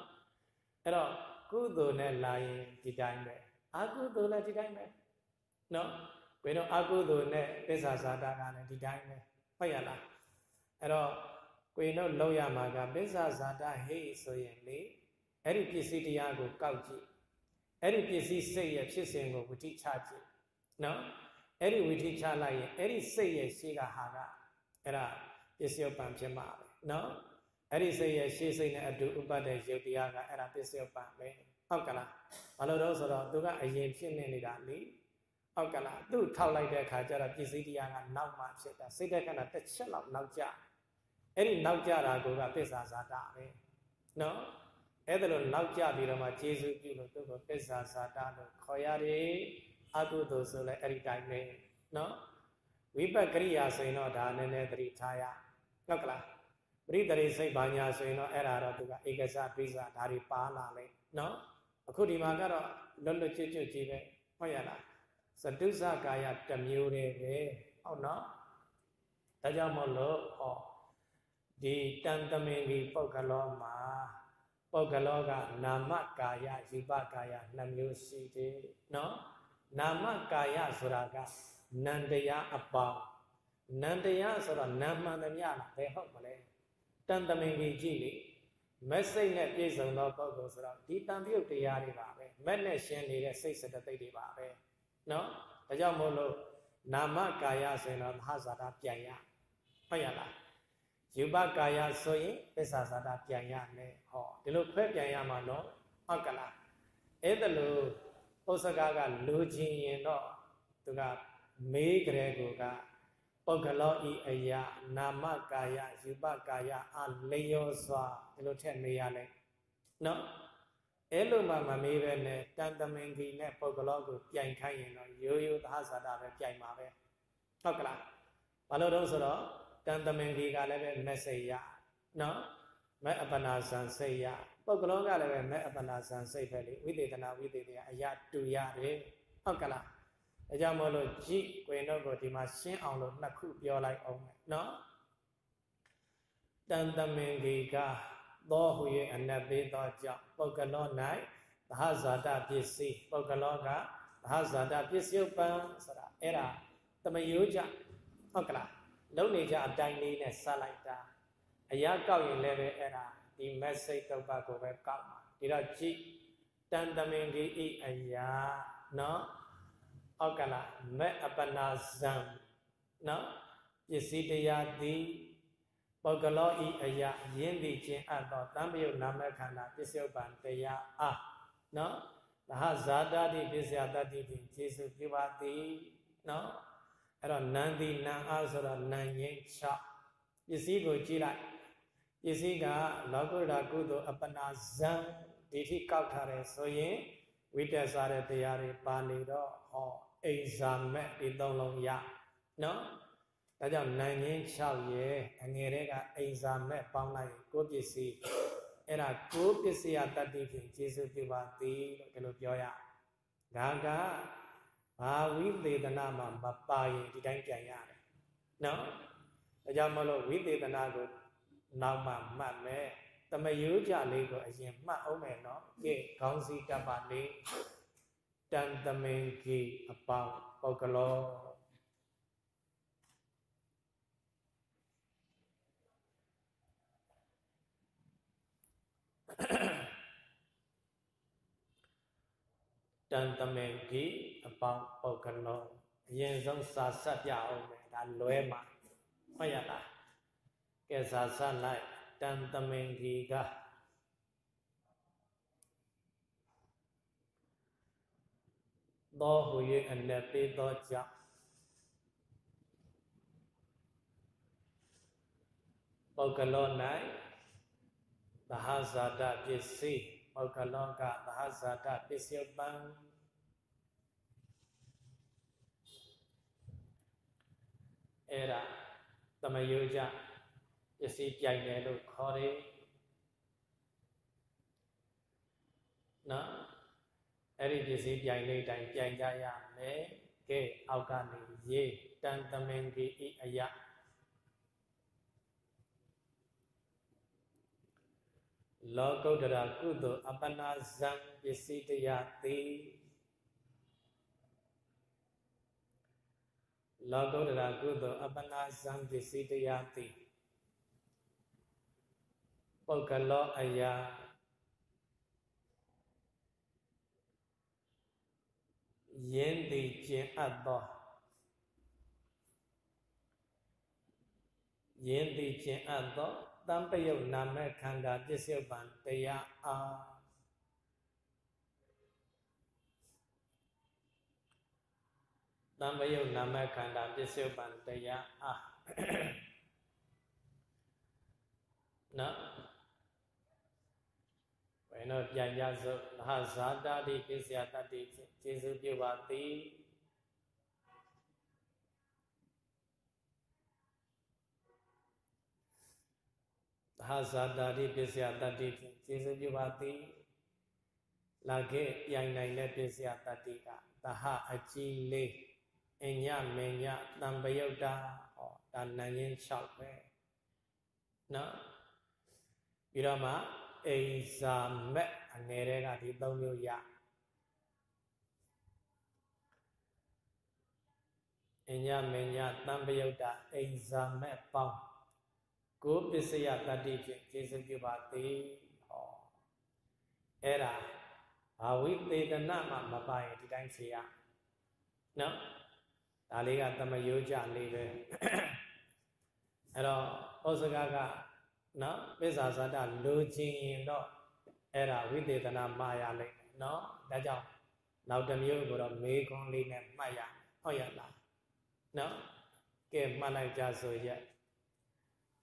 အဲ့တော့ကုသိုလ်နဲ့လာရင်ဒီတိုင်းပဲအကုသိုလ်လည်းဒီတိုင်းပဲနော်ဘယ်တော့အကုသိုလ်နဲ့ပစ္ဆာဇာတကလည်းဒီတိုင်းပဲဟုတ်ရလားအဲ့တော့ကိုရင်တို့လောက်ရမှာကပစ္ဆာဇာတဟိဆိုရင်လေအဲ့ဒီပစ္စည်းတရားကိုကောက်ကြည့် အဲ့ဒီပစ္စည်းစိတ်ရဲ့ဖြစ်စဉ်ကိုဝိတိချကြည့်နော်အဲ့ဒီဝိတိချလိုက်ရင်အဲ့ဒီစိတ်ရဲ့ရှေးကဟာကအဲ့ဒါပစ္စယပံဖြစ်မှာပဲနော်အဲ့ဒီစိတ်ရဲ့ရှေးစိတ်နဲ့အတူဥပတ်တဲ့ယုတ်တရားကအဲ့ဒါပစ္စယပံပဲဟုတ်ကလားဘာလို့တော့ဆိုတော့သူကအရင်ဖြစ်နေနေတာလေဟုတ်ကလားသူ့ထောက်လိုက်တဲ့အခါကျတော့ပစ္စည်းတရားကနောက်မှဖြစ်တာစိတ်တဲ့ခဏတစ်ချက်လောက်နောက်ကျအဲ့ဒီနောက်ကျတာကပစ္စာဇာတာပဲနော် အဲ့ဒါလို့နောက်ကျပြီးတော့မှကျေစုပြုလို့သူ့ကိုပစ္စာဇာတာလို့ခေါ်ရတယ်အကုသိုလ်ဆိုလဲအဲ့ဒီတိုင်းပဲနော်ဝိပက်ကရိယာဆိုရင်တော့ဒါနည်းနည်းသတိထားရဟုတ်ကလားပရိသေစိတ်ဘာညာဆိုရင်တော့အဲ့ဒါတော့သူကဧကစပိစဒါတွေပါလာလေနော်အခုဒီမှာကတော့လွတ်လွတ်ကျွတ်ကျွတ်ကြီးပဲဟုတ်ရလားစတုဇကာယတစ်မျိုးတည်းပဲဟုတ်နော်ဒါကြောင့်မလို့ဟောဒီတန်တမင်ကြီးပုဂ္ဂလောမှာ ပုဂ္ဂလောကနာမကာယယူပကာယနှစ်မျိုးရှိတယ်နော်နာမကာယဆိုတာကနန္တရားအပေါင်းနန္တရားဆိုတော့နာမှန်သမျှလားဘယ်ဟုတ်မလဲတန်တမင်ကြီးကြည့်လေမက်စိတ်နဲ့ပြည့်စုံသောပုဂ္ဂိုလ်ဆိုတော့ဒီတန်ပြုတ်တရားတွေပါပဲမက်နဲ့ရှင်းနေတဲ့စိတ်စတသိက်တွေပါပဲနော်ဒါကြောင့်မို့လို့နာမကာယဆိုရင်တော့သဟဇာတာပြန်ရဟုတ်ရလား ယူပကာယဆိုရင်ပစ္ဆာဇာတာပြန်ရမယ်ဟောဒီလိုခွဲပြန်ရမှာနော်ဟုတ်ကလားအဲ့ဒါလို့ဥစ္စကကလူချင်းရင်တော့သူကမေးကြတဲ့ကိုကပုဂ္ဂလောဤအယနာမကာယယူပကာယအလျောစွာဒီလိုထည့်မေးရလဲနော်အဲ့လိုမှမမေးပဲနဲ့တန်တမင်ကြီးနဲ့ပုဂ္ဂလောကိုပြိုင်ခိုင်းရင်တော့ရိုးရိုးသဟဇာတာပဲပြိုင်ပါပဲဟုတ်ကလားဘာလို့တော့ဆိုတော့ တန်တမင်ကြီးကလည်းပဲမက်ဆေ့ရနော်မဲ့အပနာဇံစိတ်ရပုဂ္ဂလောကလည်းပဲမဲ့အပနာဇံစိတ်ပဲလေဝိသေသနာဝိသေတရားအရာတူရတယ်ဟုတ်ကလားအဲကြောင့်မို့လို့ကြည်ကွင်တော့ကိုဒီမှာရှင်းအောင်လို့နှစ်ခုပြောလိုက်အောင်မယ်နော်တန်တမင်ကြီးကသောဟူ၍အနတ်ပေးသောကြောင့်ပုဂ္ဂလော၌သဟဇာတပစ္စည်းပုဂ္ဂလောကသဟဇာတပစ္စယုပံဆိုတာအဲ့ဒါတမယိုးကြဟုတ်ကလား လုံနေကြအတိုင်းလေးနဲ့ဆက်လိုက်တာအရာကောက်ရင်လည်းပဲအဲ့ဒါဒီ message တုပ်ပတ်ကိုပဲကောက်မှာဒီတော့ကြည့်တန်တမင်ကြီးဤအရာနော်အောက်ကလာမဲ့အပနာဇံနော်ပစ္စည်းတရားသည်ပုဂ္ဂလောဤအယရင်းသည်ခြင်းအပ်သောတံပယုတ်နာမခန္ဓာပစ္စယုပ္ပံတရားအားနော်သဟဇာတာတိပစ္စယတတိဖြင့်ခြေစုပြုပါသည်နော် အဲ့တော့နန္ဒီနံအားဆိုတော့နံငိမ့်6ပစ္စည်းကိုကြည့်လိုက်ပစ္စည်းကလောကုတ္တရာကုသိုလ်အပနာဇံဒီထိကောက်ထားတယ်ဆိုရင်ဝိတက်စားတဲ့တရားတွေပါနေတော့ဟောအိဇာမက်ဒီသုံးလုံးရနော်ဒါကြောင့်နိုင်ရင်း6ရဲ့အငယ်တဲ့ကအိဇာမက်ပေါင်းလိုက်ကိုပစ္စည်းအဲ့ဒါကိုပစ္စည်းတတ္တိဖြင့်ကျေစုပြုပါသည်လို့ဒီလိုပြောရဒါက ဘာဝိသေသနာမှာမပါရင်ဒီတိုင်းပြန်ရတယ်နော်ဒါကြောင့်မလို့ဝိသေသနာကိုနောက်မှမှတ်မယ်တမယိုးကြလေးကိုအရင်မှတ်အောင်မယ်နော်ကဲခေါင်းစည်းတပ်ပါလေးတန်တမင်ကြီးအပေါင်းပုဂ္ဂလော တန်တမင်ကြီးအပေါင်းပုဂ္ဂလောအရင်ဆုံးစာဆက်ပြအောင်မယ်ဒါလွဲမှာဟုတ်ရလားကဲစာဆက်လိုက်တန်တမင်ကြီးကသောဟူ၍အနက်ပေးသောကြောင့်ပုဂ္ဂလော၌သဟဇာတပစ္စည်း ပုဂ္ဂလောကသဟဇာတပစ္စယပံအဲ့ဒါသမယုကြပစ္စည်းပြိုင်တယ်လို့ခေါ်တယ်နော်အဲ့ဒီပစ္စည်းပြိုင်လေးတိုင်းပြိုင်ကြရမယ်ကဲအောက်ကနေရေးတန်သမင်ကြီးဤအယ လောကုတ္တရာကုသိုလ်အပနာဇံပစ္စည်းတရားတိလောကုတ္တရာကုသိုလ်အပနာဇံပစ္စည်းတရားတိပုဂ္ဂလောအယာယင်းသည်ကျင်အပ်သောယင်းသည်ကျင်အပ်သော တံပယုတ်နာမခန္ဓာပစ္စုပန်တရားအားတံပယုတ်နာမခန္ဓာပစ္စုပန်တရားအားနော်ဘယ်တော့ပြန်ကြစို့လဟဇာတာတိပစ္စယတတ္တိဖြင့်ကျေစုပြုပါသည် ဟာဇာတာတိပစ္စယတတ္တိဖြင့်ကျေစုပြုပါသည်လာခဲ့ပြိုင်နိုင်တဲ့ပစ္စယတတ္တိကတဟအကြီးလေးအညမညတံပယုတ်တာဟောဒါနန်ရင်6ပဲနော်ပြီးတော့မှအိဇာမက်အငယ်တွေကဒီ၃မျိုးရအညမညတံပယုတ်တာအိဇာမက်ပေါင်း ကိုပစ္စယတတ္တိဖြင့်ကျေစုပြုပါသည်ဟောအဲ့ဒါဘာဝိသေဒနာမှမပါရင်ဒီတိုင်းဖြေရနော်ဒါလေးကသမယောကြလေးပဲအဲ့တော့ဩစကားကနော်ပစ္ဆာဇာတလိုချင်ရင်တော့အဲ့ဒါဝိသေသနာမှာရလိမ့်မယ်နော်ဒါကြောင့်နောက်တစ်မျိုးကိုတော့မေခွန်းလေးနဲ့မှတ်ရဟုတ်ရလားနော်ကဲမှတ်လိုက်ကြဆိုရက်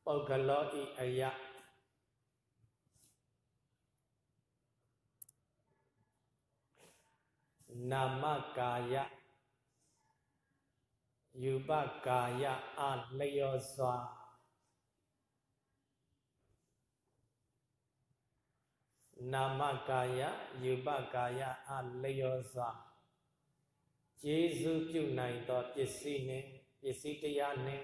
ပုဂ္ဂလောဤအယနာမကာယယူပကာယအလျောစွာနာမကာယယူပကာယအလျောစွာကျေစုပြုနိုင်သောပစ္စည်းနှင့်ပစ္စည်းတရားနှင့်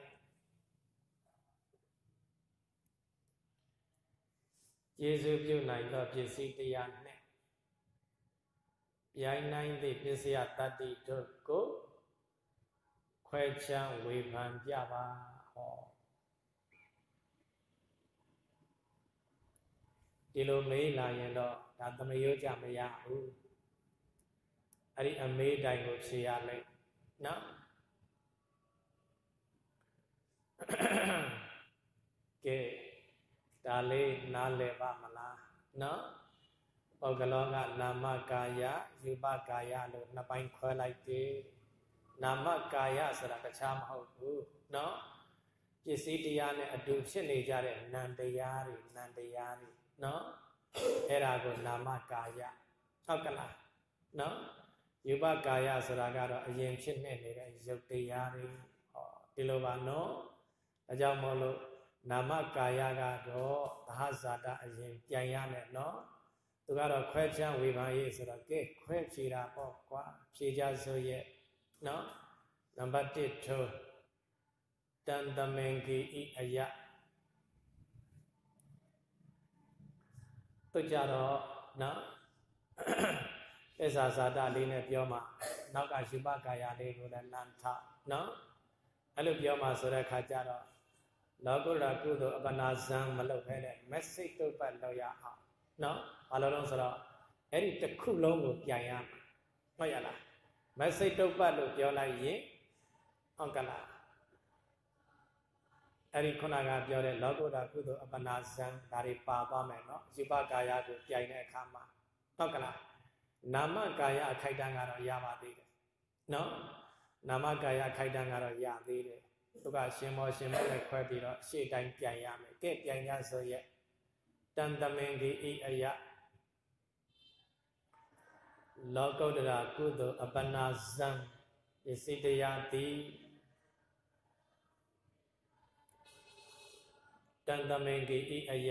ကျေစုပြုနိုင်သောပစ္စည်းတရားနှင့်ပြိုင်နိုင်သည့်ပစ္စယတတ္တိတို့ကိုခွဲခြားဝေဖန်ပြပါဟောဒီလိုမေးလာရင်တော့ဒါသမယောကြမရဘူးအဲ့ဒီအမေးတိုင်ကိုဖြေရလိမ့်နော်ကဲ ဒါလေးနားလည်ပါမလားနော်ပုဂ္ဂလောကနာမကာယယူပကာယလို့နှစ်ပိုင်းခွဲလိုက်တယ်နာမကာယဆိုတာတခြားမဟုတ်ဘူးနော်ပစ္စည်းတရားနဲ့အတူဖြစ်နေကြတဲ့နံတရားတွေနံတရားတွေနော်အဲ့ဒါကိုနာမကာယဟုတ်ကလားနော်ယူပကာယဆိုတာကတော့အရင်ဖြစ်နေနေတဲ့ရုပ်တရားတွေဟောဒီလိုပါနော်အကြောင်းမလို့ နာမကာယကတော့သဟဇာတအရင်ပြန်ရမယ်နော်သူကတော့ခွဲချမ်းဝေဘာရေးဆိုတော့ကဲခွဲဖြေတာပေါ့ကွာဖြေကြဆိုရဲ့နော်နံပါတ်1ထိုးတန်တမင်ကြီးဤအယသူကြတော့နော်ပစ္စာဇာတလေးနဲ့ပြောမှနောက်ကရှုပကာယလေးကိုလည်းလမ်းထနော်အဲ့လိုပြောမှဆိုတဲ့အခါကျတော့ လောကုတ္တရာကုသိုလ်အပနာဇံမလုပ်ဖဲနဲ့ message တုတ်ပတ်လောက်ရအောင်နော်ဘာလို့လဲဆိုတော့အဲ့ဒီတစ်ခုလုံးကိုပြန်ရမှာမှတ်ရလား message တုတ်ပတ်လို့ပြောလိုက်ရင်ဟုတ်ကလားအဲ့ဒီခုနကပြောတဲ့လောကုတ္တကုသိုလ်အပနာဇံဒါတွေပါသွားမယ်နော်ယူပကာယကိုပြိုင်တဲ့အခါမှာဟုတ်ကလားနာမကာယအခိုက်အတန့်ကတော့ရပါသေးတယ်နော်နာမကာယအခိုက်အတန့်ကတော့ရသေးတယ် သူကရှင်မောရှင်မောနဲ့ခွဲပြီးတော့ရှေ့တိုင်းပြိုင်ရမယ်ကဲပြိုင်ကြဆိုရဲ့တန်တမင်ဒီဤအယလောကုတ္တရာကုသိုလ်အပနာဇံပစ္စည်းတရားတိတန်တမင်ဒီဤအယ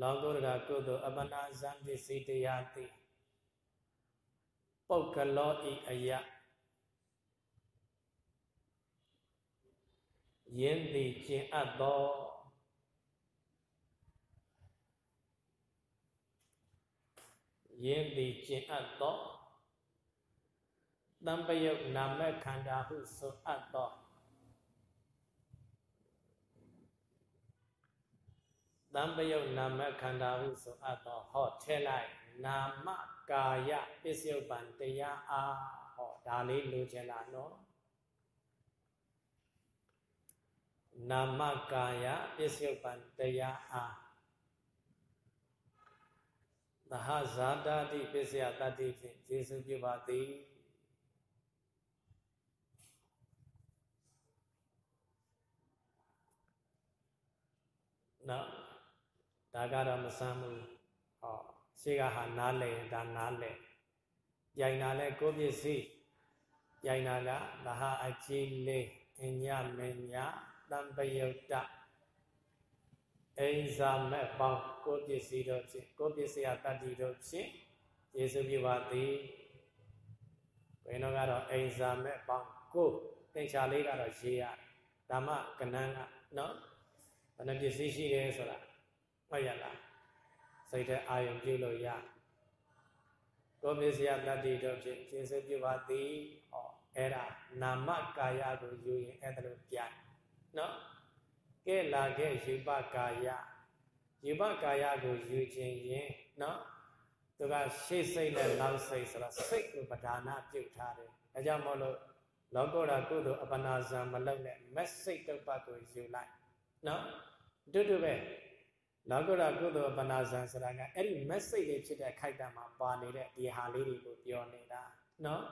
လောကုတ္တရာကုသိုလ်အပနာဇံပစ္စည်းတရားတိပုဂ္ဂလောဤအယ ယင်းသည်ကျင်အပ်သောယင်းသည်ကျင်အပ်သောတံပယုတ်နာမခန္ဓာဟုဆိုအပ်သောတံပယုတ်နာမခန္ဓာဟုဆိုအပ်သောဟောထဲလိုက်နာမကာယပစ္စယုပ္ပံတရားအားဟောဒါလေးလိုချင်တာနော် နာမကာယပစ္စယုပ္ပံတရားအားသဟဇာတာတိပစ္စယတတ္တိဖြင့်ယေရှုပြုပါသည်နော်ဒါကတော့မဆမ်းဘူးဟောရှေ့ကဟာနားလည်ရင်ဒါနားလည်ပြိုင်တာလဲကိုပစ္စည်းပြိုင်တာကသဟအကြီးလေးအညမညာ တံပယုတ်တအိမ်ဇာမဲ့ပေါင်းကိုပစ္စည်းတို့ဖြင့်ကိုပစ္စယတတ္တိတို့ဖြင့်ယေရှုပြုပါသည်ဘယ်တော့ကတော့အိမ်ဇာမဲ့ပေါင်းကိုသင်္ချာလေးကတော့ရေးရဓမ္မကဏ္ဍကနော်ဘယ်နှပစ္စည်းရှိတယ်ဆိုတာမှတ်ရလားစိတ်ထဲအာယုံပြုလို့ရကိုပစ္စယတတ္တိတို့ဖြင့်ယေရှုပြုပါသည်ဟောအဲ့ဒါနာမကာယကိုယူရင်အဲ့ဒါလိုပြန် နော်ကဲလာခဲ့ယူပကာယယူပကာယကိုယူခြင်းရင်နော်သူကရှေ့စိတ်နဲ့နောက်စိတ်ဆိုတော့စိတ်ကိုပဓာနာပြုတ်ထားတယ်အဲကြောင့်မို့လို့လောကောဓာကုသိုလ်အပနာဇံမလုပ်နဲ့ message တုပ်ပတ်ကိုယူလိုက်နော်တူတူပဲလောကောဓာကုသိုလ်အပနာဇံဆိုတာကအဲ့ဒီ message တွေဖြစ်တဲ့ခိုက်တံမှာပါနေတဲ့ဒီဟာလေးတွေကိုပြောနေတာနော်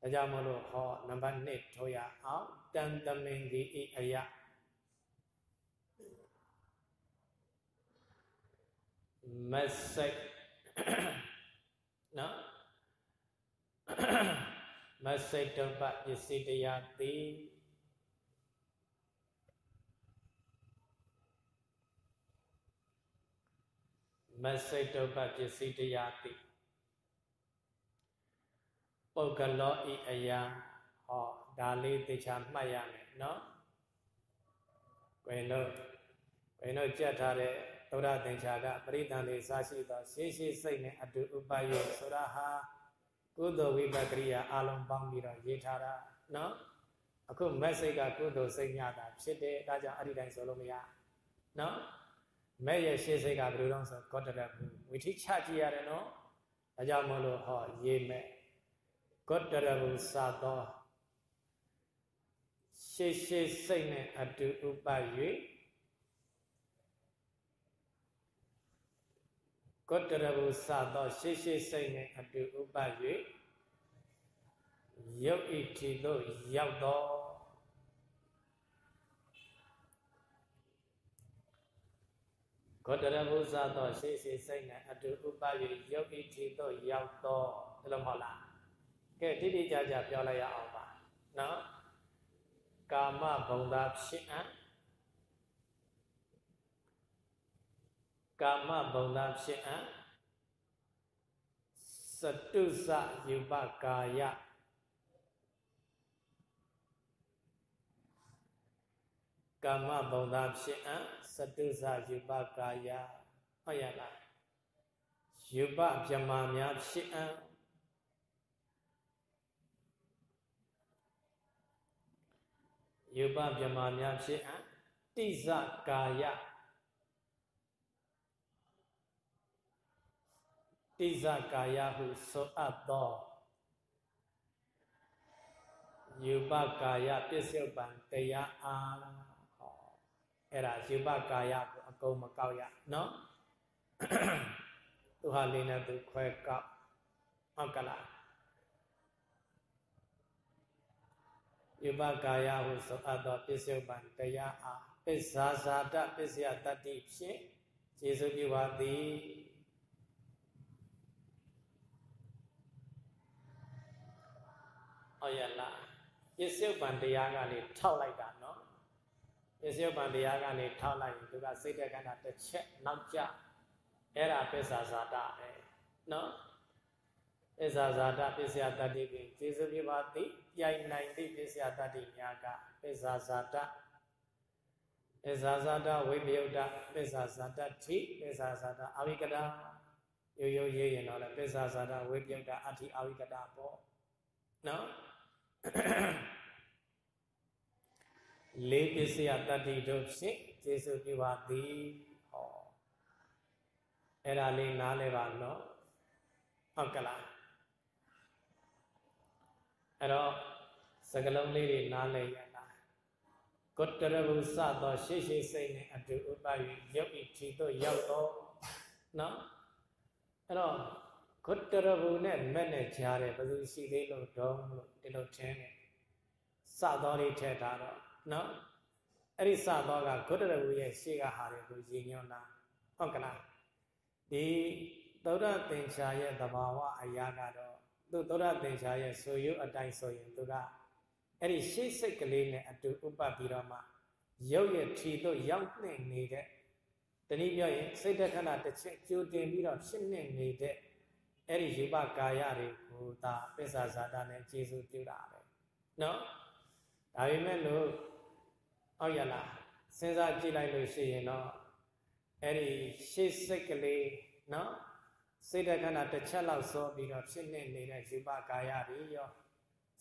ဒါကြောင့်မလို့ဟောနံပါတ်1ထိုးရအောင်တန်တမင်ဒီအယမက်စိတ်နော်မက်စိတ်တုပ္ပပစ္စည်းတရားတိမက်စိတ်တုပ္ပပစ္စည်းတရားတိ ပုဂ္ဂလောဤအရာဟောဒါလေးသေချာမှတ်ရမယ်နော်ဘယ်လိုဘယ်လိုကြက်ထားတဲ့သုဒ္ဓသင်္ချာကပရိသန်လေးစားရှိသောရှေးရှေးစိတ်နဲ့အတူဥပယဆိုတာဟာကုသိုလ်ဝိပကရိယာအလုံးပေါင်းပြီးတော့ရေးထားတာနော်အခုမက်စိတ်ကကုသိုလ်စိတ်ညတာဖြစ်တယ်ဒါကြောင့်အဲ့ဒီတိုင်းဆိုလို့မရနော်မဲ့ရဲ့ရှေးစိတ်ကဘယ်လိုတော့ဆိုကောတရဘူးဝိထိချကြည့်ရတယ်နော်ဒါကြောင့်မလို့ဟောရေးမဲ့ ကောတရံစာသောရှေရှေစိတ်နဲ့အတူဥပ၍ကောတရံစာသောရှေရှေစိတ်နဲ့အတူဥပ၍ယုတ်ဤထီသို့ရောက်သောကောတရဘုဇာသောရှေရှေစိတ်နဲ့အတူဥပ၍ယုတ်ဤထီသို့ရောက်သောဒါလို့မဟုတ်လား ကဲတိတိကျကျပြောလိုက်ရအောင်ပါနော်ကာမဘုံသာဖြစ်အပ်ကာမဘုံသာဖြစ်အပ်စတုစယူပကာယကာမဘုံသာဖြစ်အပ်စတုစယူပကာယဟုတ်ရလားယူပပြမများဖြစ်အပ် ယူပပြမများဖြစ်အပ်တိဇကာယတိဇကာယဟုဆိုအပ်သောယူပကာယပစ္စုပန်တရားအားဟောအဲ့ဒါယူပကာယကိုအကုန်မကောက်ရနော်သူဟာလေးနဲ့သူခွဲကောက်ဟုတ်ကလား ယူပကာယဟုဆိုအပ်သောပစ္စုပန်တရားအားပစ္ဆာဇာတပစ္စယတတ္တိဖြင့်ကျေစုပြုပါသည်ဟုတ်ရလားပစ္စုပန်တရားကနေထောက်လိုက်တာနော်ပစ္စုပန်တရားကနေထောက်လိုက်ရင်သူကစိတ်တက်ကဏ္ဍတစ်ချက်နောက်ကျအဲ့ဒါပစ္ဆာဇာတပဲနော်ပစ္ဆာဇာတပစ္စယတတ္တိဖြင့်ကျေစုပြုပါသည် ပြိုင်နိုင်သည့်ပစ္စယတတ္တိများကပစ္ဆာဇာတပစ္ဆာဇာတဝိပယုတ်တပစ္ဆာဇာတထိပစ္ဆာဇာတအာဝိကတာရိုးရိုးရေးရင်တော့လေပစ္ဆာဇာတဝိပယုတ်တအထိအာဝိကတာပေါ့နော်လေးပစ္စယတတ္တိတို့ဖြင့်ကျေစုပြုပါသည်ဟောအဲ့ဒါလေးနားလဲပါနော်ဟုတ်ကလား အဲ့တော့စကလုံးလေးတွေနားလဲရလားကုတ္တရဘုစသောရှေ့ရှေ့စိတ်နဲ့အတူဥပယရုပ်ဤထီတို့ရောက်တော့နော်အဲ့တော့ဂုတ္တရဘုနဲ့မက်နဲ့ကြားတယ်ဘယ်သူရှိသေးလို့တော့လို့ဒီလိုထင်းတယ်စသောလေးထည့်ထားတော့နော်အဲ့ဒီစသောကဂုတ္တရဘုရဲ့ရှေ့ကဟာတွေကိုရည်ညွှန်းတာဟုတ်ကလားဒီသောရသင်္ချာရဲ့သဘာဝအရာကတော့ သူသောရသင်္ချာရဲ့ဆိုရုပ်အတိုင်းဆိုရင်သူကအဲ့ဒီရှေ့စိတ်ကလေးနဲ့အတူဥပပြီးတော့မှရုပ်ရဲ့ထီတို့ရောက်နေနေတဲ့တနည်းပြောရင်စိတ်တခဏတစ်ချက်ကြိုတင်ပြီးတော့ဖြစ်နေနေတဲ့အဲ့ဒီယူပကာယတွေကိုသာပစ္ဆာဇာတာနဲ့ကျေစုပြုတာပဲနော်ဒါပေမဲ့လို့အောက်ရလားစဉ်းစားကြည့်လိုက်လို့ရှိရင်တော့အဲ့ဒီရှေ့စိတ်ကလေးနော် စိတ်တခဏတစ်ချက်လောက်စောပြီးတော့ဖြစ်နေနေတဲ့ယူပကာယတွေရော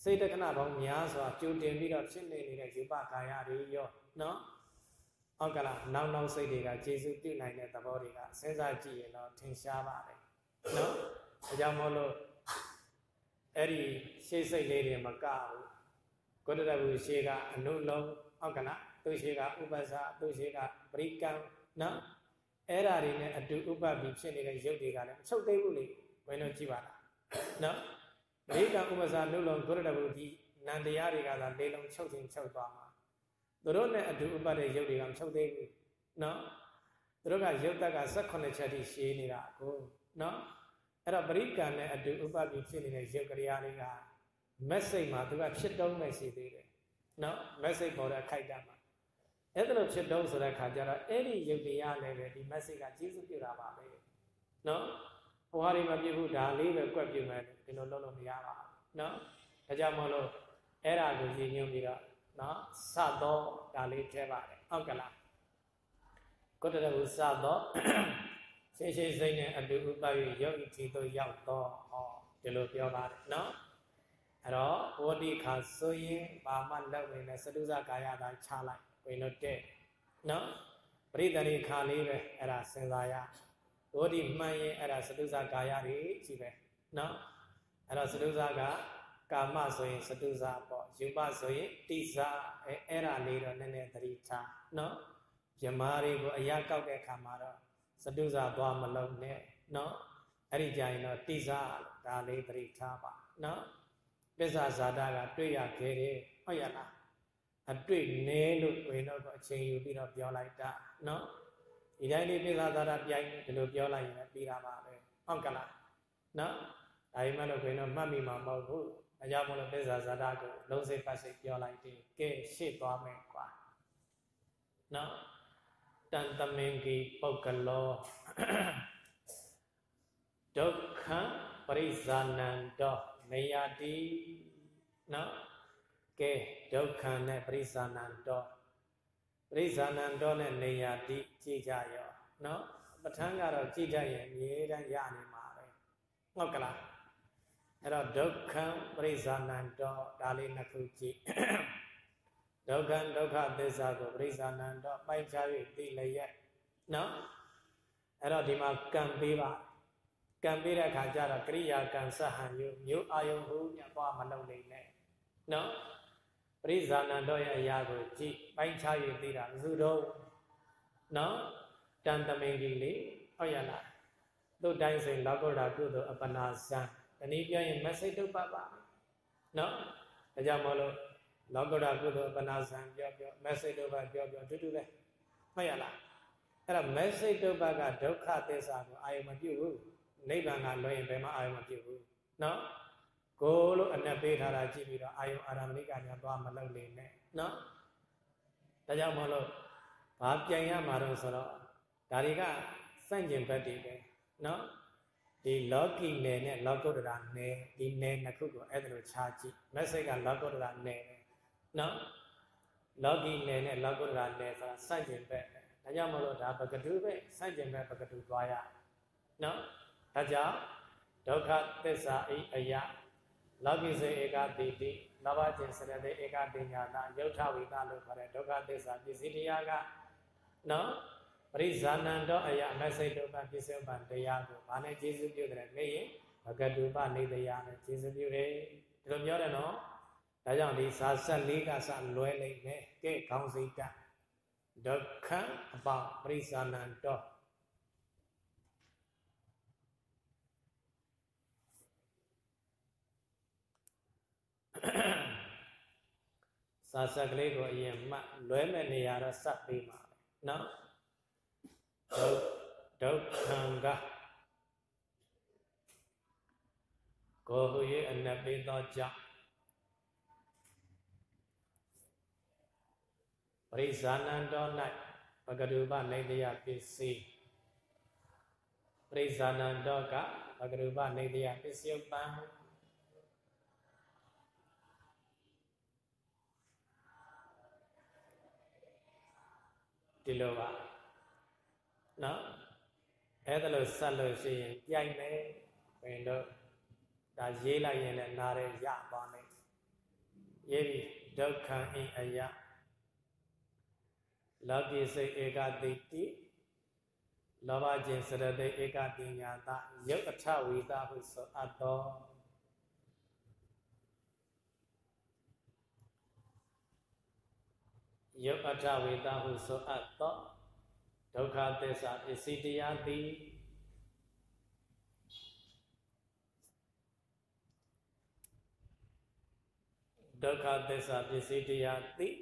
စိတ်တခဏပေါင်းများစွာကြိုတင်ပြီးတော့ဖြစ်နေနေတဲ့ယူပကာယတွေရောနော်ဟုတ်ကလားနောက်နောက်စိတ်တွေကကျေစုပြုနိုင်တဲ့သဘောတွေကစဉ်းစားကြည့်ရင်တော့ထင်ရှားပါတယ်နော်ဒါကြောင့်မို့လို့အဲ့ဒီရှေ့စိတ်လေးတွေမကဘူးကုတ္တရဘူးရှေ့ကအနုလုံးဟုတ်ကလားသူရှေ့ကဥပ္ပစာသူရှေ့ကပရိကံနော် အဲ့ဓာတွေနဲ့အတူဥပ္ပပြီးဖြစ်နေတဲ့ရုပ်တွေကလည်းမချုပ်သေးဘူးလေဘယ်လိုကြည့်ပါလားနော်ပရိကံဥပ္ပစာနုလုံးကုတ္တရဘူးဒီနန္တရားတွေကသာလေးလုံးချုပ်ချင်းချုပ်သွားမှာသူတို့နဲ့အတူဥပ္ပတဲ့ရုပ်တွေကမချုပ်သေးဘူးနော်သူတို့ကရုပ်တက်က18ချက်ထိရှည်နေတာကိုနော်အဲ့တော့ပရိကံနဲ့အတူဥပပိဖြစ်နေတဲ့ရုပ်ကရိယာတွေကမက်ဆေ့မှာသူကဖြစ်တုံးနေရှိသေးတယ်နော်မက်ဆေ့ပေါ်တဲ့ခိုက်တာမှာ အဲ့ဒါလိုဖြစ်တုံးဆိုတဲ့ခါကျတော့အဲ့ဒီရုပ်တရားလည်းပဲဒီမက်ဆေ့ကကျေစုပြုတာပါပဲနော်ဟိုဟာတွေမပြဘူးဒါလေးပဲကွက်ပြမယ်ဒီလိုလုပ်လို့မရပါဘူးနော်ဒါကြောင့်မလို့အဲ့ဒါကိုရည်ညွှန်းပြီးတော့နော်စသောဒါလေးထဲပါတယ်ဟုတ်ကလားကုတ္တရဟုစသောရှေ့ရှေ့စိတ်နဲ့အတူဥပယရုပ်ဤထီသို့ရောက်တော့ဟောဒီလိုပြောပါတယ်နော်အဲ့တော့ဝတိခါဆိုရင်ဘာမှလောက်နေနဲ့စတုဇကာယသာခြားလိုက် ဝင်တော့တဲ့နော်ပရိသရိခါလေးပဲအဲ့ဒါစဉ်းစားရဗောဓိမှန်ရင်အဲ့ဒါသတုဇာကာယတွေကြီးပဲနော်အဲ့တော့သတုဇာကကာမဆိုရင်သတုဇာပေါ့ယူပဆိုရင်တိဇာအဲ့အဲ့ဒါလေးတော့နည်းနည်းသတိထားနော်မြမားတွေကိုအရာကောက်တဲ့ခါမှာတော့သတုဇာသွားမလုံးနဲ့နော်အဲ့ဒီကြရင်တော့တိဇာဒါလေးသတိထားပါနော်ပစ္ဆာဇာတာကတွေ့ရခဲ့တယ်ဟုတ်ရလား အတွေ့နည်းလို့ဝင်တော့အချိန်ယူပြီးတော့ပြောလိုက်တာနော်ဒီတိုင်းလေးပြသသာတာပြိုင်ဒီလိုပြောလိုက်ရင်ပြီးတာပါပဲဟုတ်ကလားနော်ဒါမှမဟုတ်ဝင်တော့မှတ်မိမှာမဟုတ်ဘူးအကြောင်းမလို့ပြသသာတာကိုလုံးစိတ်ပတ်စိတ်ပြောလိုက်တယ်ကဲရှေ့သွားမယ်ကွာနော်တန်တမင်ကြီးပုဂ္ဂလောဒုက္ခပရိဇာနန္တောနေယတိနော် ကဲဒုက္ခနဲ့ပရိဇာနန္တောပရိဇာနန္တောနဲ့နေယတိကြည့်ကြရောနော်ပဋ္ဌာန်းကတော့ကြည့်တတ်ရင်အမြဲတမ်းရနေမှာပဲဟုတ်ကလားအဲ့တော့ဒုက္ခပရိဇာနန္တောဒါလေးနှစ်ခုကြည့်ဒုက္ခဒုက္ခသစ္စာကိုပရိဇာနန္တောပိုက်ချ၍သိလျက်နော်အဲ့တော့ဒီမှာကံပေးပါကံပေးတဲ့အခါကျတော့ကရိယာကံစဟံယုမျိုးအာယုံဟုညပွားမလုပ်နိုင်နဲ့နော် ပရိဇာနန္တောရဲ့အရာကိုကြည့်ပိုက်ချ၍သိတာဘယ်သူတော့နော်တန်တမင်ကြီးလေဟုတ်ရလားသူ့တိုင်းစဉ်လောကုတ္တကုသိုလ်အပနာဇံတနည်းပြောရင်မစိတ်တုပ္ပပါနော်ဒါကြောင့်မလို့လောကုတ္တကုသိုလ်အပနာဇံပြောပြောမစိတ်တုပ္ပပြောပြောအတူတူပဲဟုတ်ရလားအဲ့တော့မစိတ်တုပ္ပကဒုက္ခသစ္စာကိုအာယုံမပြုတ်ဘူးနိဗ္ဗာန်ကလွှဲရင်ဘယ်မှအာယုံမပြုတ်ဘူးနော် ကိုလို့အနက်ပေးထားတာကြည့်ပြီးတော့အာယုံအာရမဏိကညာသွားမလုပ်လေနဲ့နော်ဒါကြောင့်မလို့ဘာပြန်ရမှာတော့ဆိုတော့ဒါတွေကစန့်ကျင်ဘက်တွေပဲနော်ဒီလောကီနယ်နဲ့လောကုတ္တရာနယ်ဒီနယ်နှစ်ခုကိုအဲ့ဒါလိုခြားကြည့်မက်ဆေ့ကလောကုတ္တရာနယ်နော်လောကီနယ်နဲ့လောကုတ္တရာနယ်ဆိုတာစန့်ကျင်ဘက်ဒါကြောင့်မလို့ဒါပကတုပဲစန့်ကျင်ဘက်ပကတုသွားရနော်ဒါကြောင့်ဒုက္ခသစ္စာအိအယ လောကိစေဧကတိတိလောဘခြင်းစရတဲ့ဧကပညာတာယုတ်ထဝိကလို့ခေါ်တဲ့ဒုက္ခသစ္စာပစ္စည်းတရားကနော်ပရိဇာနန္တောအယမဆိတ်တုပ္ပပစ္စေပံတရားကိုဘာနဲ့ကျေစုပြုတယ်မေးရင်ဘဂတုပနေတရားနဲ့ကျေစုပြုတယ်ဒီလိုပြောတယ်နော်ဒါကြောင့်ဒီစာဆက်လေးကစလွဲလိုက်မယ်ကဲခေါင်းစိတ်တဒုက္ခအပေါပရိဇာနန္တော စာဆက်ကလေးကိုအရင်မှတ်လွဲမဲ့နေရာတော့စပ်ပြီးမှာပဲနော်ဒုက္ခံကကိုဟူ၍အနက်ပေးသောကြောင့်ပရိဇာနန္တော၌ပဂရုပနေတယပစ္စည်းပရိဇာနန္တောကပဂရုပနေတယပစ္စယပံ ဒီလိုပါနော်အဲ့ဒါလို့ဆက်လို့ရှိရင်ပြိုင်မယ်ဘယ်တော့ဒါရေးလိုက်ရင်လည်းနားရဲရသွားမယ်ရေးပြီးဒုက္ခံအိအယလောကိစိတ်ဧကတိတိလောဘခြင်းစရတိဧကတိညာတယုတ်အထဝိတာဟုဆိုအပ်တော် ယုတ်အထဝေတာဟုဆိုအပ်သောဒုက္ခသစ္စာပစ္စည်းတရားသည်ဒုက္ခသစ္စာပစ္စည်းတရားသည်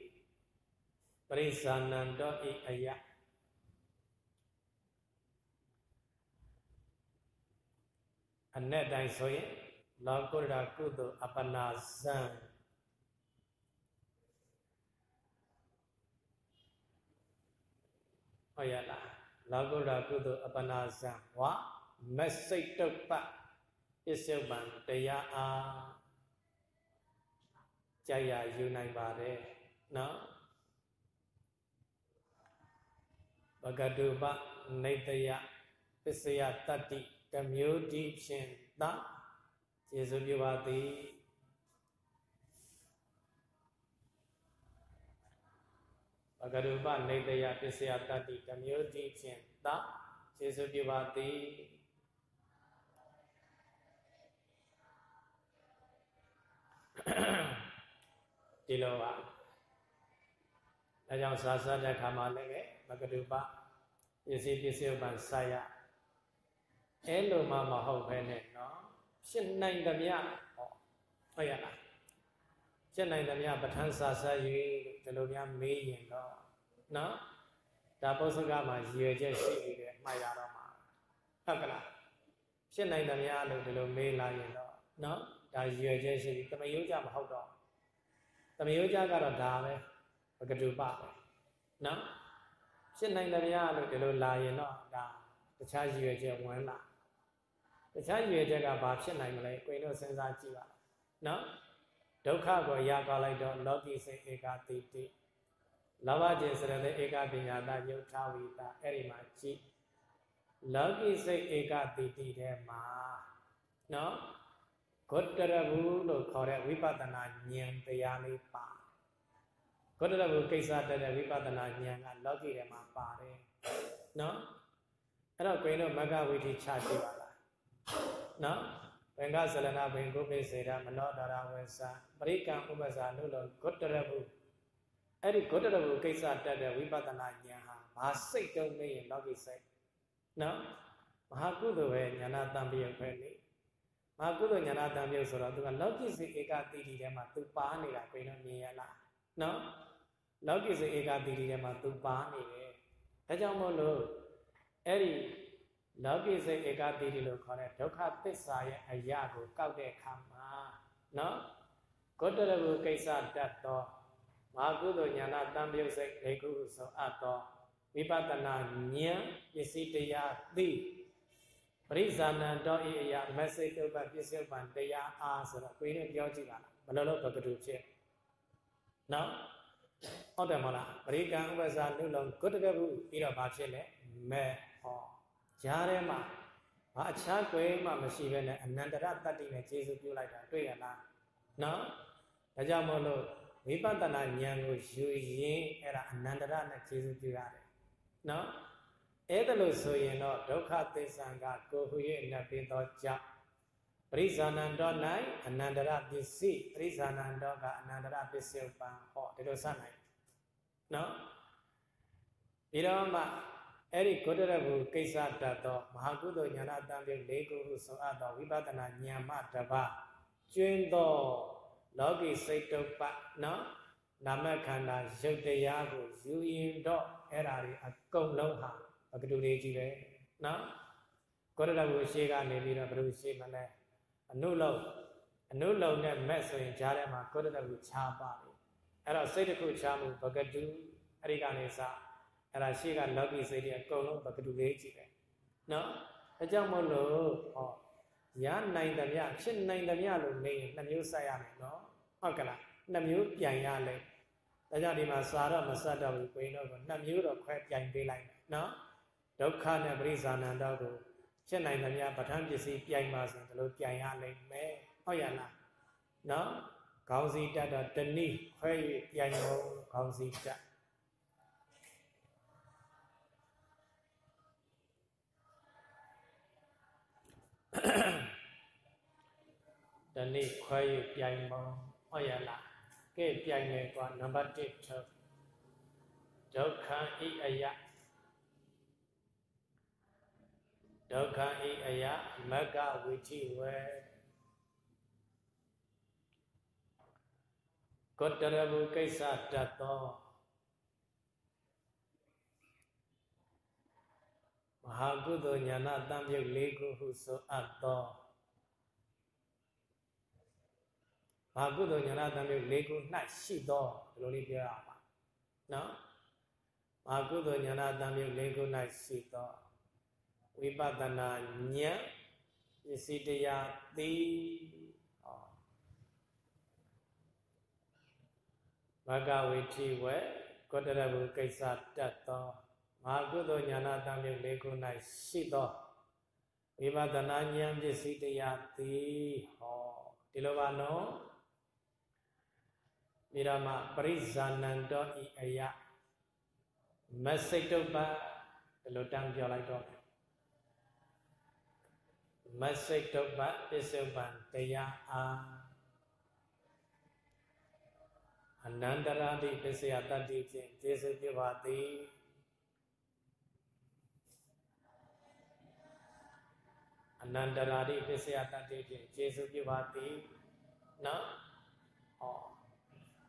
ပရိစ္ဆာနန္တောဤအယအ내တိုင်းဆိုရင်လောကုတ္တရာကုသိုလ်အပနာဇံ ဟုတ်ရလားလောကုတ္တရာကုသိုလ်အပနာဇံဝမစိတ်တုပ္ပပစ္စုပန်တရားအားကြာရယူနိုင်ပါတယ်နော်ဘဂတုပနေတယပစ္စယတတ္တိတမျိုးဒီဖြင့်သာကျေစုပြုပါသည်ဘ ဂရုပနေတယပစ္စယတတ္တိတမျိုးဒီဖြင့်သာကျေစုပြုပါသည်ဒီလိုပါဒါကြောင့်စာစတဲ့ခါမှာလည်းဘဂရုပပစ္စည်းပစ္စည်းပန်စာရအဲလိုမှမဟုတ်ပဲနဲ့နော်ဖြစ်နိုင်သမျှဟောဟုတ်ရလား ဖြစ်နိုင်သမျှပဋ္ဌာန်းစာဆက်၍ဒီလိုများမေးရင်တော့နော်ဒါပုစကမှာရည်ရွယ်ချက်ရှိပြီးတယ်မှတ်ရတော့မှာဟုတ်ကလားဖြစ်နိုင်တယ်များလို့ဒီလိုမေးလာရင်တော့နော်ဒါရည်ရွယ်ချက်ရှိပြီးတမယုံကြမဟုတ်တော့တမယုံကြကတော့ဒါပဲပကတုပပဲနော်ဖြစ်နိုင်တယ်များလို့ဒီလိုလာရင်တော့ဒါတခြားရည်ရွယ်ချက်ဝင်လာတခြားရည်ရွယ်ချက်ကဘာဖြစ်နိုင်မလဲကိုယ်တို့စဉ်းစားကြည့်ပါနော် ဒုက္ခကိုရကောက်လိုက်တော့လောကီစိတ်ဧကတိတိလောဘခြင်းစရတဲ့ဧကပညာတယုတ်ထဝိတာအဲ့ဒီမှာကြည့်လောကီစိတ်ဧကတိတိထဲမှာနော်ဂုတ္တရဘူးလို့ခေါ်တဲ့ဝိပဿနာဉာဏ်တရားလေးပါဂုတ္တရဘူးကိစ္စတတ်တဲ့ဝိပဿနာဉာဏ်ကလောကီထဲမှာပါတယ်နော်အဲ့တော့ကိုင်းတို့မဂ္ဂဝိထိချကြည့်ပါလားနော် ဘင်္ဂဇလနာဘင်ကုပိစေရမနောဒရဝေသပရိကံဥပ္ပဇာနုလောဂုတ္တရဘူးအဲ့ဒီဂုတ္တရဘူးကိစ္စတတ်တဲ့ဝိပဿနာဉာဏ်ဟာဘာစိတ်တုံးနေရင်လောကီစိတ်နော်မဟာကုသိုလ်ပဲညာနာတံပြည့်ပဲလေမဟာကုသိုလ်ညာနာတံပြည့်ဆိုတော့သူကလောကီစိတ်ဧကတိတိထဲမှာသူပါနေတာကိုင်းတော့မြင်ရလားနော်လောကီစိတ်ဧကတိတိထဲမှာသူပါနေတယ်ဒါကြောင့်မို့လို့အဲ့ဒီ လောကီစိတ်ဧကတိတိလို့ခေါ်တဲ့ဒုက္ခသစ္စာရဲ့အရာကိုကောက်တဲ့အခါမှာနော်ဂုတ္တရဘုကိစ္စတတ်သောမဟာကုသိုလ်ညာနာတံပြုတ်စိတ်ဒိကုဆိုအပ်သောဝိပဿနာဉာဏ်ပစ္စည်းတရားသိပရိဇာဏံတော်ဤအရာမက်ဆေ့တုပ္ပပစ္စယပံတရားအားဆိုတော့ကိုင်းနဲ့ပြောကြည့်ပါလားဘယ်လိုလုပ်ပကတုဖြစ်နော်ဟုတ်တယ်မဟုတ်လားပရိကံဥပ္ပဇာနုလုံဂုတ္တရဘုပြီးတော့ဘာဖြစ်လဲမဲ့ဟော ရားထဲမှာဘာအခြားကွယ်မှမရှိဘဲနဲ့အနန္တရတတ္တိနဲ့ခြေစုပ်ပြုလိုက်တာတွေ့ရလားနော်ဒါကြောင့်မို့လို့ဝိပဿနာဉာဏ်ကိုယူရင်အဲ့ဒါအနန္တရနဲ့ခြေစုပ်ပြုရတယ်နော်အဲ့ဒါလို့ဆိုရင်တော့ဒုက္ခသစ္စာကကိုဟူ၍နတ်ပြီးသောကြောင့်ပရိဇာဏံတော်၌အနန္တရပစ္စည်းပရိဇာဏံတော်ကအနန္တရပစ္စည်းပံဟောဒီလိုစနိုင်နော်ပြီးတော့မှ အဲ့ဒီဂုတ္တရဘူကိစ္စတတ်သောမဟာကုသိုလ်ဉာဏတံပြု၄ခုဟုဆိုအပ်သောဝိပဿနာဉာဏ်မှတပါကျွင်းသောလောကီစိတ်တုပ္ပနော်နာမခန္ဓာရုပ်တရားကိုယူရင်တော့အဲ့ဓာတွေအကုန်လုံးဟာဘဂတုလေးကြီးပဲနော်ကောရတဘူရှေးကနေပြီးတော့ဘယ်လိုရှေးမလဲအနုလုံအနုလုံနဲ့မက်ဆိုရင်ဂျားထဲမှာကောရတဘူခြားပါတယ်အဲ့တော့စိတ်တစ်ခုခြားမှုဘဂတုအဲ့ဒီကနေစ အဲ့ဒါရှေးကလောကီစိတ်တွေအကုန်လုံးဘဂတုလေးကြီးပဲနော်အဲကြောင့်မလို့ဟောရနိုင်သမျှဖြစ်နိုင်သမျှလို့နေရင်နှမျိုးဆက်ရမယ်နော်ဟုတ်ကလားနှမျိုးပြန်ရလဲဒါကြောင့်ဒီမှာစာတော့မဆက်တော့ဘူးကိုင်းတော့နှမျိုးတော့ခွဲပြန်ပေးလိုက်မယ်နော်ဒုက္ခနဲ့ပရိဇာဏံတော့ကိုဖြစ်နိုင်သမျှပဋ္ဌာန်းပစ္စည်းပြိုင်ပါဆိုရင်ဒီလိုပြိုင်ရလိမ့်မယ်ဟုတ်ရလားနော်ခေါင်းစည်းတက်တော့တနည်းခွဲ၍ပြိုင်လို့ခေါင်းစည်းတက် တနေ့ခွဲ၍ပြိုင်ပုံဟုတ်ရလားကဲပြိုင်မယ်ကွာနံပါတ်1ထုတ်ဒုက္ခဤအယဒုက္ခဤအယမဂ္ဂဝိထိဝေကောတရဘုကိစ္စတတ်သောမဟာကုသိုလ်ညာနာတံပြုတ်၄ခုဟုဆိုအပ်သော ဘာကုသိုလ်ညာနာတံပြုတ်၄ခု၌ရှိသောဒီလိုလေးပြောရပါနော်ဘာကုသိုလ်ညာနာတံပြုတ်၄ခု၌ရှိသောဝိပဿနာဉာဏ်ပစ္စည်းတရားသိဟောဘဂဝေတိဝေကောတရဘုကိစ္စတတ်သောမဟာကုသိုလ်ညာနာတံပြုတ်၄ခု၌ရှိသောဝိပဿနာဉာဏ်ပစ္စည်းတရားသိဟောဒီလိုပါနော် မိရမပရိဇာနန္တောဤအယမစိတ်တုပ္ပဒီလိုတန်းပြောလိုက်တော့မစိတ်တုပ္ပပစ္စုပန်တရားအာအနန္တရာတိပစ္စယတတ္တိဖြင့်ကျေစုပြုပါသည်အနန္တရာတိပစ္စယတတ္တိဖြင့်ကျေစုပြုပါသည်နော်ဟော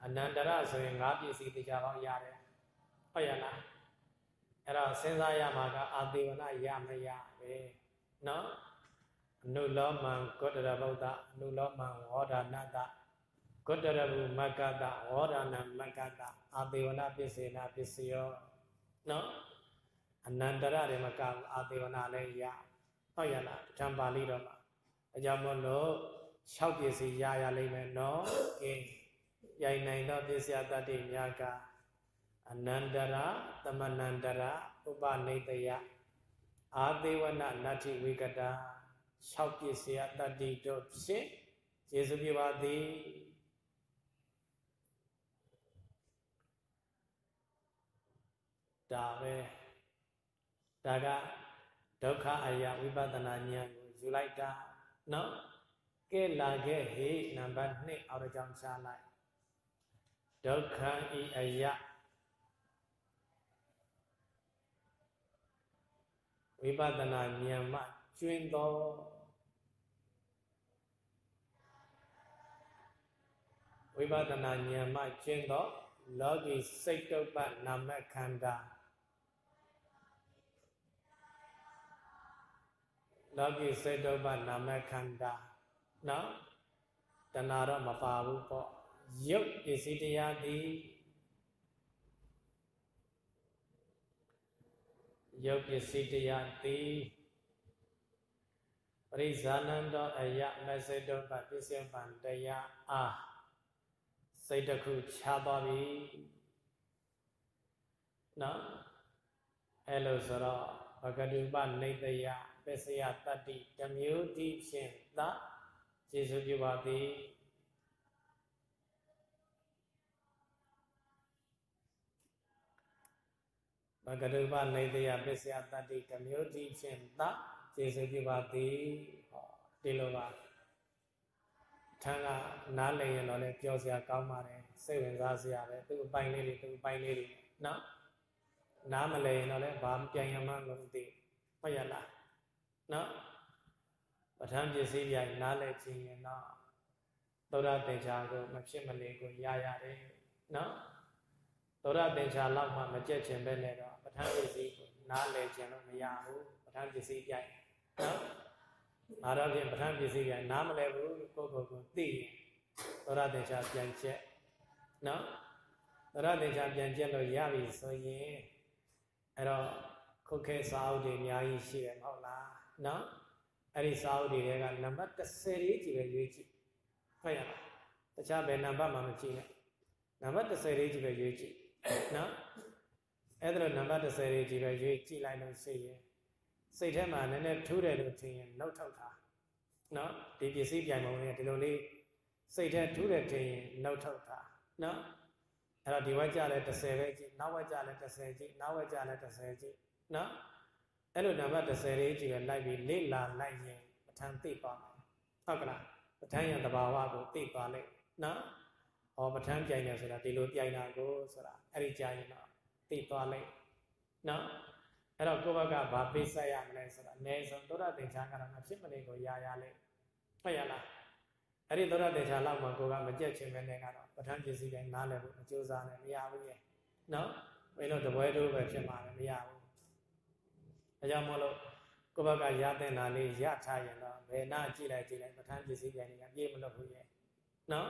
အနန္တရဆိုရင်ငါးပစ္စည်းတရားပေါင်းရတယ်ဟုတ်ရလားအဲ့တော့စဉ်းစားရမှာကအာသေဝနာရမရပဲနော်အနုလောမံဂုတ္တရဗုဒ္ဓအနုလောမံဝေါဒနာတဂုတ္တရဘူမကတဝေါဒနာမကတအာသေဝနာပစ္စေနာပစ္စယောနော်အနန္တရတွေမကဘူးအာသေဝနာလည်းရဟုတ်ရလားတံပါဠိတော်မှာအကြောင်းမို့လို့6ပစ္စည်းရရလိမ့်မယ်နော်ကဲ ရိုင်နိုင်သောပစ္စယတတ္တိများကအနန္တရသမနန္တရဥပနိတယအာသေးဝနနတ္ထိဝိကတာ6ပစ္စယတတ္တိတို့ဖြင့်ကျေစုပြပါသည်ဒါပဲဒါကဒုက္ခအယဝိပဿနာဉာဏ်ကိုယူလိုက်တာနော်ကဲလာခဲ့ဟေနံပါတ်2အောက်ကြောင့်ချလိုက် ဒုက္ခဤအယဝိပဿနာဉာဏ်မှကျွင်းသောဝိပဿနာဉာဏ်မှကျွင်းသောလောကီစိတ်တုပ္ပနာမခန္ဓာလောကီစိတ်တုပ္ပနာမခန္ဓာနော်တဏှာတော့မပါဘူးပေါ့ ရုပ်ပစ္စည်းတရားသည်ရုပ်ပစ္စည်းတရားသည်ပရိဇာနန္တောအယမစေတုပ္ပပစ္စယပံတရားအားစိတ်တစ်ခုခြားသွားပြီနော်အဲ့လိုဆိုတော့ဘဂတုပနေတယပစ္စယတတ္တိဓမျိုးတိဖြင့်သာကျေစုပြုပါသည် ဘဂတုပနေတယပစ္စယတတ္တိဓမျိုးတိဖြင့်သာကျေစုပြုပါသည်ဟောဒီလိုပါထံကနားလည်ရင်တော့လည်းပြောစရာကောင်းပါတယ်စိတ်ဝင်စားစရာပဲသူ့အပိုင်းလေးတွေသူ့အပိုင်းလေးတွေနော်နားမလည်ရင်တော့လည်းဘာပြန်ရမှန်းမသိဟုတ်ရလားနော်ပဋ္ဌာန်းပစ္စည်းပြိုင်နားလည်ခြင်းရင်တော့သောရသင်္ချာကိုမဖြစ်မနေကိုရရတယ်နော်သောရသင်္ချာလောက်မှမကြက်ခြင်းပဲနဲ့တော့ပ ဋ္ဌာန်းပစ္စည်းကိုနားလည်ခြင်းလို့မရဘူးပဋ္ဌာန်းပစ္စည်းပြိုင်နော်ငါတော့ပြင်ပဋ္ဌာန်းပစ္စည်းပြိုင်နားမလဲဘူးကိုယ့်ကိုယ်ကိုသိရင်သောရသင်္ချာပြန်ချက်နော်သောရသင်္ချာပြန်ချက်လို့ရပြီဆိုရင်အဲ့တော့ခုခဲစာအုပ်တွေအများကြီးရှိတယ်မဟုတ်လားနော်အဲ့ဒီစာအုပ်တွေကနံပါတ်30လေးကြည့်ပဲရွေးကြည့်ဟုတ်ရလားတခြားဘယ်နံပါတ်မှမကြည့်နဲ့နံပါတ်30လေးကြည့်ပဲရွေးကြည့်နော် အဲ့ဒါလိုနံပါတ်30လေးကြည့်ပဲရွေးကြည့်လိုက်လို့ရှိရင်စိတ်ထဲမှာနည်းနည်းထူးတယ်လို့ထင်ရင်နှုတ်ထုတ်တာနော်ဒီပစ္စည်းပြိုင်ပုံလေးဒီလိုလေးစိတ်ထဲထူးတယ်ထင်ရင်နှုတ်ထုတ်တာနော်အဲ့တော့ဒီဝက်ကြလဲ30ပဲကြည့်နောက်ဝက်ကြလဲ30ကြည့်နောက်ဝက်ကြလဲ30ကြည့်နော်အဲ့လိုနံပါတ်30လေးကြည့်ရလိုက်ပြီးလေ့လာလိုက်ရင်ပဋ္ဌာန်းသိသွားမယ်ဟုတ်ကလားပဋ္ဌာန်းရတဘာဝကိုသိသွားလိုက်နော်ဟောပဋ္ဌာန်းပြိုင်တယ်ဆိုတာဒီလိုပြိုင်တာကိုဆိုတာအဲ့ဒီကြာရင်တော့ သိသွားလိုက်နော်အဲ့တော့ကိုယ့်ဘက်ကဘာပေးဆက်ရမလဲဆိုတာအနည်းဆုံးသောရသင်္ချာကတော့မဖြစ်မနေကိုရာရလိုက်ဟုတ်ရလားအဲ့ဒီသောရသင်္ချာလောက်မှကိုကမကြက်ချင်ပဲနဲ့ကတော့ပဋ္ဌာန်းပစ္စည်းတိုင်းနားလည်ဖို့မကြိုးစားနဲ့မရဘူးရဲ့နော်မင်းတို့တပွဲတို့ပဲဖြစ်မှာလည်းမရဘူးဒါကြောင့်မို့လို့ကိုယ့်ဘက်ကရတဲ့နာလေးရထားရင်တော့ဘယ်နာကြည့်လိုက်ကြည့်လိုက်ပဋ္ဌာန်းပစ္စည်းပြန်တွေကပြေးမလို့ဘူးရဲ့နော်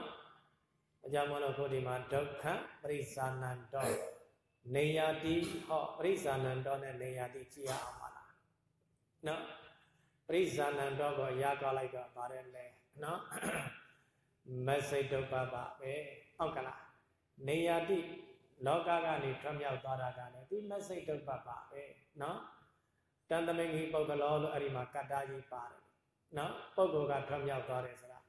ဒါကြောင့်မို့လို့ကိုဒီမှာဒုက္ခပရိစ္ဆာနန္တော နေယတိဟောပရိစ္ဆာနန္တောနဲ့နေယတိကြည့်ရအောင်ပါလားနော်ပရိစ္ဆာနန္တောကိုအရာကောက်လိုက်တော့ပါတယ်လေနော်မစိတ်ဒုက္ခပါပဲဟုတ်ကလားနေယတိလောကကနေထွက်မြောက်သွားတာကလည်းဒီမစိတ်ဒုက္ခပါပဲနော်တန်တမင်ကြီးပုဂ္ဂလောလို့အဲ့ဒီမှာကတ္တာကြီးပါတယ်နော်ပုဂ္ဂိုလ်ကထွက်မြောက်သွားတယ်ဆိုတာ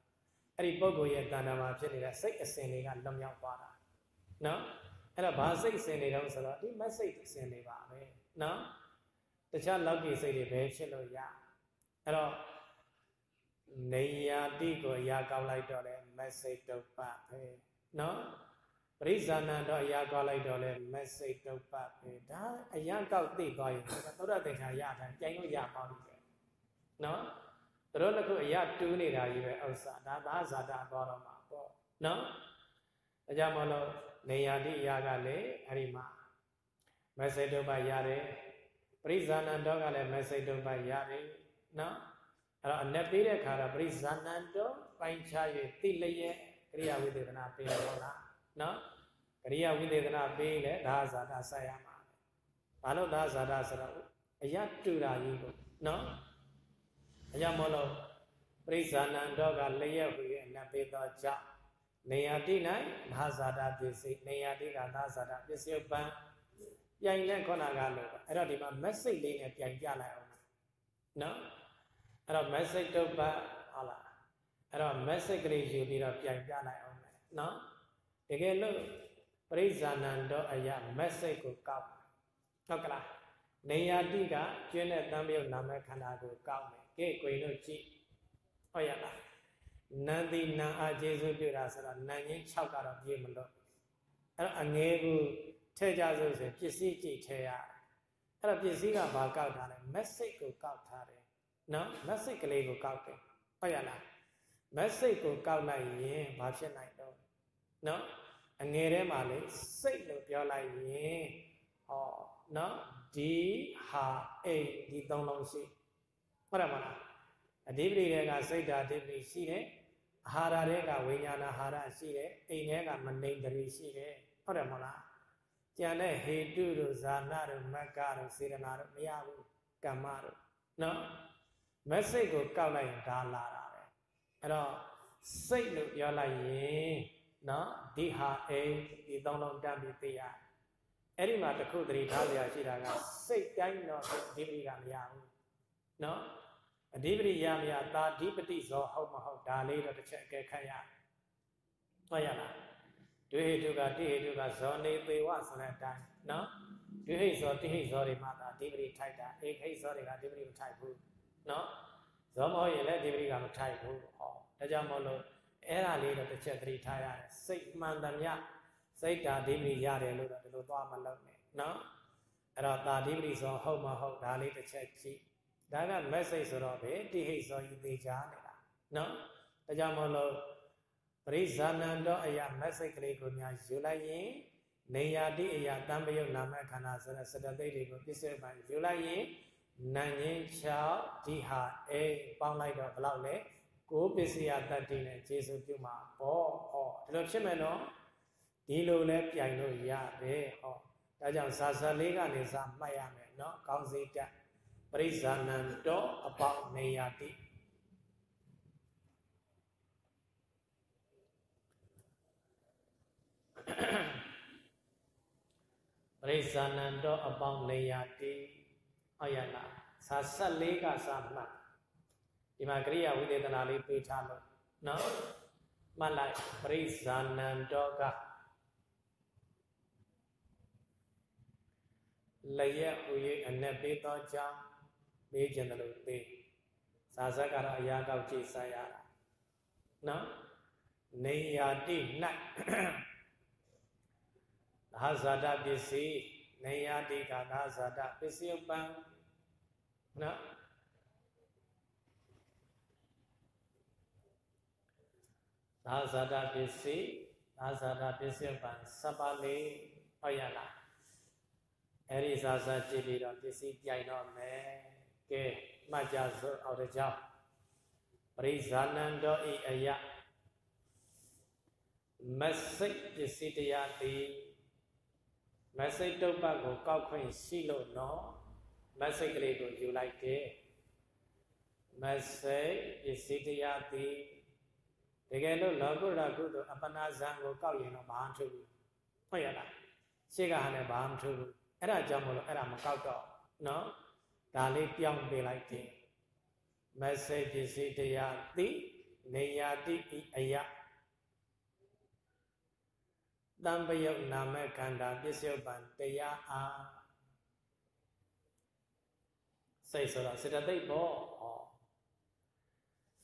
အဲ့ဒီပုဂ္ဂိုလ်ရဲ့တဏ္ဍာမှာဖြစ်နေတဲ့စိတ်အစဉ်တွေကလွတ်မြောက်သွားတာနော် အဲ့တော့ဘာစိတ်အစဉ်တွေတုံးဆိုတော့ဒီမစိတ်အစဉ်တွေပါပဲနော်တခြားလောကီစိတ်တွေပဲဖြစ်လို့ရအဲ့တော့နေယာတိကိုရာကောက်လိုက်တော့လေမစိတ်တုပ္ပပဲနော်ပရိဇာဏတော့အရာကောက်လိုက်တော့လေမစိတ်တုပ္ပပဲဒါအရာကောက်သိသွားရင်သောရတေချာရတာကြိုင်လို့ရပါပြီပဲနော်တို့လည်းခုအရာတူးနေတာကြီးပဲဥစ္စာဒါသာဇာတာသွားတော့မှာပေါ့နော်ဒါကြောင့်မလို့ နေယာတိအရာကလည်းအဲ့ဒီမှာမက်စိတ်တုပ္ပရတယ်ပရိဇာဏန္တောကလည်းမက်စိတ်တုပ္ပရတယ်နော်အဲ့တော့အနက်ပေးတဲ့ခါတော့ပရိဇာဏန္တောပိုင်းခြား၍တိလျက်ကရိယာဝိသေသနာပေးတယ်ဟုတ်လားနော်ကရိယာဝိသေသနာပေးလေဒါဇာတာဆက်ရမှာဘာလို့ဒါဇာတာဆိုတော့အယတူတာကြီးကိုနော်အယမလို့ပရိဇာဏန္တောကလျက်ဟူ၍အနက်ပေးသောကြောင့် နေယတိ၌ဒါဇာတာပစ္စည်းနေယတိကဒါဇာတာပစ္စည်းပံပြိုင်တဲ့ခုနကလို့အဲ့တော့ဒီမှာ message လေးနဲ့ပြိုင်ပြလိုက်အောင်နော်အဲ့တော့ message တုပ်ပါဟုတ်လားအဲ့တော့ message ကလေးယူပြီးတော့ပြိုင်ပြလိုက်အောင်မယ်နော်တကယ်လို့ပရိဇာဏံတော့အရာ message ကိုကောက်ဟုတ်ကလားနေယာတိကကျွင်းတဲ့တံပြုတ်နာမခန္ဓာကိုကောက်မယ်ကဲကိုင်တို့ကြည့်ဟုတ်ရလား နန္တိနံအာကျေစုပြုတာဆိုတော့နံချင်း6ကတော့ပြေးမလို့အဲ့တော့အငယ်ကိုထဲကြဆိုဆိုပစ္စည်းကြည့်ထဲရအဲ့တော့ပစ္စည်းကဘာကောက်ထားလဲ message ကိုကောက်ထားတယ်နော် message ကလေးကိုကောက်တယ်ဟုတ်ရလား message ကိုကောက်လိုက်ရင်ဘာဖြစ်နိုင်တော့နော်အငယ်ထဲမှာလေစိတ်လို့ပြောလိုက်ရင်ဟောနော်ဒီဟာအိတ်ဒီသုံးလုံးရှိဟုတ်တယ်မလားအဓိပတိတွေကစိတ်ဓာအဓိပတိရှိတယ် အာဟာရတွေကဝိညာဏအာဟာရရှိတယ်အိမ်ထဲကမနိမ်တရီရှိတယ်ဟုတ်တယ်မလားကြံတဲ့ဟေတုတို့ဇာနာတို့မက္ကတို့စေရနာတို့မရဘူးကမ္မတို့နော် message ကိုကောက်လိုက်ရင်ဒါလာတာပဲအဲ့တော့စိတ်လို့ပြောလိုက်ရင်နော်ဒီဟာအိဒီသုံးလုံးတမ်းပြီးသိရအဲ့ဒီမှာတခုတတိထားစရာရှိတာကစိတ်တိုင်းတော့ဒီပတိကမရဘူးနော် အဓိပတိရမရသာဓိပတိဇောဟုတ်မဟုတ်ဒါလေးတော့တစ်ချက်အကဲခတ်ရဟုတ်ရလားဒွေဟိတုကတိဟိတုကဇောနေသေးဝဆိုတဲ့အတိုင်းနော်ဒွေဟိဇောတိဟိဇောတွေမှာဒါဓိပတိထိုက်တာဧခိဇောတွေကဓိပတိမထိုက်ဘူးနော်ဇောမဟုတ်ရင်လည်းဓိပတိကမထိုက်ဘူးဟောဒါကြောင့်မို့လို့အဲ့ဒါလေးတော့တစ်ချက်သတိထားရတယ်စိတ်မှန်သမျှစိတ်ဓာဓိပတိရတယ်လို့တော့ဒီလိုသွားမလုပ်နဲ့နော်အဲ့တော့သာဓိပတိဆိုဟုတ်မဟုတ်ဒါလေးတစ်ချက်ကြည့် ဒါက message ဆိုတော့ပဲတိဟိဆိုယူသေးချာနေတာနော်ဒါကြောင့်မို့လို့ပရိဇာနန္တောအရာ message ကလေးကိုများယူလိုက်ရင်နေယာတိအရာတံပယုတ်နာမခန္ဓာဆိုတဲ့စတသိက်တွေကိုပြစ္ဆေပိုင်းယူလိုက်ရင်နန်ရင်6ဒီဟာအေပေါင်းလိုက်တော့ဘယ်လောက်လဲကိုပစ္စယတတ္တိနဲ့ခြေစုပြုမှာပေါ့ဟောဒီလိုဖြစ်မယ်နော်ဒီလိုလဲပြိုင်လို့ရတယ်ဟောဒါကြောင့်ဇာဇလေးကနေစမှတ်ရမယ်နော်ကောင်းစီတက် ပရိဇာနံတောအပေါင်းနေယတိပရိဇာနံတောအပေါင်းနေယတိဟုတ်ရလားစာဆက်လေးကစမှတ်ဒီမှာကရိယာဝိသေသနာလေးပေးထားလို့နော်မှတ်လိုက်ပရိဇာနံတောကလျက်ဟူ၍အနက်ပေးသောကြောင့် ပေးခြင်းတယ်လို့ပေးစာဆက်ကတော့အရာကောက်ကြည့်ဆိုင်ရတာနော်နေယာတိ၌သာဇာတပစ္စည်းနေယာတိကသာဇာတပစ္စည်းပံနော်သာဇာတပစ္စည်းသာဇာတပစ္စည်းပံစပါလေးဟောရလားအဲ့ဒီသာဇာကြည့်ပြီးတော့ပစ္စည်းပြိုင်တော့မယ် ကဲမှတ်ကြစို့အော်တကြောင်ပရိဇာနန္တောဤအယမစိတ်ပစ္စည်းတရားသည်မစိတ်တုပ္ပကိုကောက်ခွင့်ရှိလို့နော်မစိတ်ကလေးကိုယူလိုက်တယ်မစိတ်ပစ္စည်းတရားသည်တကယ်လို့လောကုတ္တကုသိုလ်အပနာဇံကိုကောက်ရင်တော့ဘာမှမထူးဘူးဟုတ်ရလားရှေ့ကဟာလည်းဘာမှမထူးဘူးအဲ့ဒါကြောင့်မလို့အဲ့ဒါမကောက်တော့နော် ဒါလေးပြောင်းပေးလိုက်တယ်မစိတ်ပစ္စည်းတရားသည်နေယာတိအယတံပယုတ်နာမခန္ဓာပစ္စုပန်တရားအားစိတ်ဆိုတာစေတသိက်ပေါ့ဟော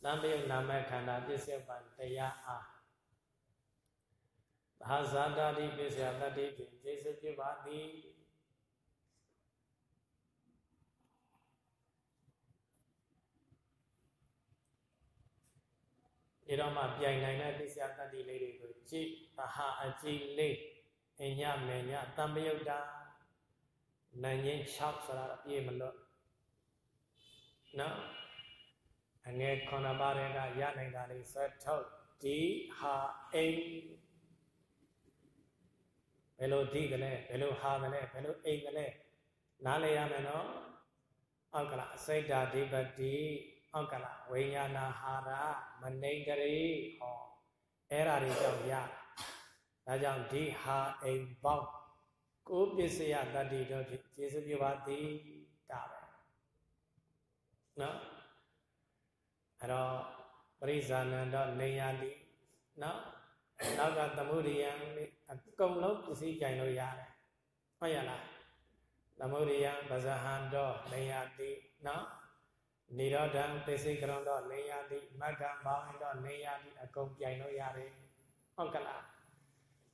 တံပယုတ်နာမခန္ဓာပစ္စုပန်တရားအားသာဇာတာတိပစ္စယတတိဖြင့်ကျေစုပြုပါသည် ဒီတော့မှပြိုင်နိုင်တဲ့ပစ္စယတတ္တိလေးတွေကိုကြည့်သဟာအကြည့်လေးအညမေညတံပယုတ်တာနန်ရင်6ဆိုတာတော့ပြေမလွတ်နော်အငယ်ခုနှစ်ပါးတွေကရနိုင်တာလေးဆွဲထုတ်ဒီဟာအိမ်ဘယ်လိုဒီကလဲဘယ်လိုဟာကလဲဘယ်လိုအိမ်ကလဲနားလည်ရမယ်နော်အောက်ကလာစိတ်ဓာဓိပတိ အောက်ကလာဝိညာဏဟာရမနိန္ဒရိဟောအဲ့ဓာတွေကြောင့်ရဒါကြောင့်ဒီဟာအိမ်ပေါင်းကိုပစ္စယတတ္တိတို့ဖြင့်ကျေစုပြုပါသည်ဒါပဲနော်အဲ့တော့ပရိဇာနန္ဒနေယတိနော်နောက်ကသမုဒိယံအကုန်လုံးပစ္စည်းကြိုင်လို့ရတယ်ဟုတ်ရလားသမုဒိယံပဇဟံတော့နေယတိနော် နိရောဓံသိစိကရုံတော့နေယတိမဂ္ဂံဘောင်းတော့နေယတိအကုန်ပြိုင်လို့ရတယ်ဟုတ်ကလား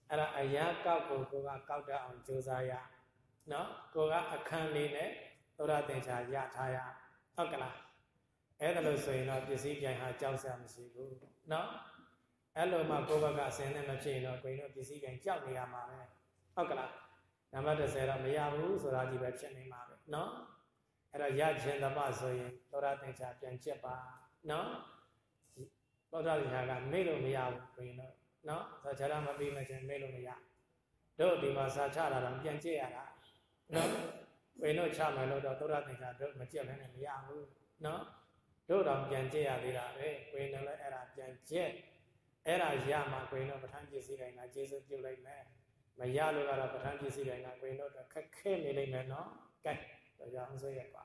အဲ့ဒါအရာကောက်ကိုကိုကကောက်တတ်အောင်ကြိုးစားရနော်ကိုကအခန်းလေးနဲ့သောရသင်္ချာရထားရဟုတ်ကလားအဲ့ဒါလို့ဆိုရင်တော့ပစ္စည်းပြိုင်ဟာကြောက်စရာမရှိဘူးနော်အဲ့လိုမှကိုယ့်ဘက်ကအစင်းနဲ့မဖြစ်ရင်တော့ကိုယ်တို့ပစ္စည်းပြိုင်ကြောက်နေရမှာပဲဟုတ်ကလားနံပါတ်30တော့မရဘူးဆိုတာကြီးပဲဖြစ်နေမှာပဲနော် အဲ့တော့ရခြင်းသမဆိုရင်သောရသင်္ချာပြန်ချက်ပါနော်သောရသင်္ချာကမေ့လို့မရဘူးကိုရင်တော့နော်ဆိုခြားရမပြီးမချင်းမေ့လို့မရတို့ဒီမှာစာချတာတော့ပြန်ကြည့်ရတာနော်ဝိနုချမယ်လို့တော့သောရသင်္ချာတို့မကြည့်လည်းမရဘူးနော်တို့တော့ပြန်ကြည့်ရသေးတာပဲဝိနုလည်းအဲ့ဒါပြန်ကြည့်အဲ့ဒါရမှကိုရင်တော့ပဋ္ဌာန်းပစ္စည်းတိုင်းကကျေစုပြုတ်လိုက်မယ်မရလို့ကတော့ပဋ္ဌာန်းပစ္စည်းတိုင်းကကိုရင်တို့ခက်ခဲနေလိမ့်မယ်နော်ကဲ ဒါကြောင့်ဆိုရက်ပါ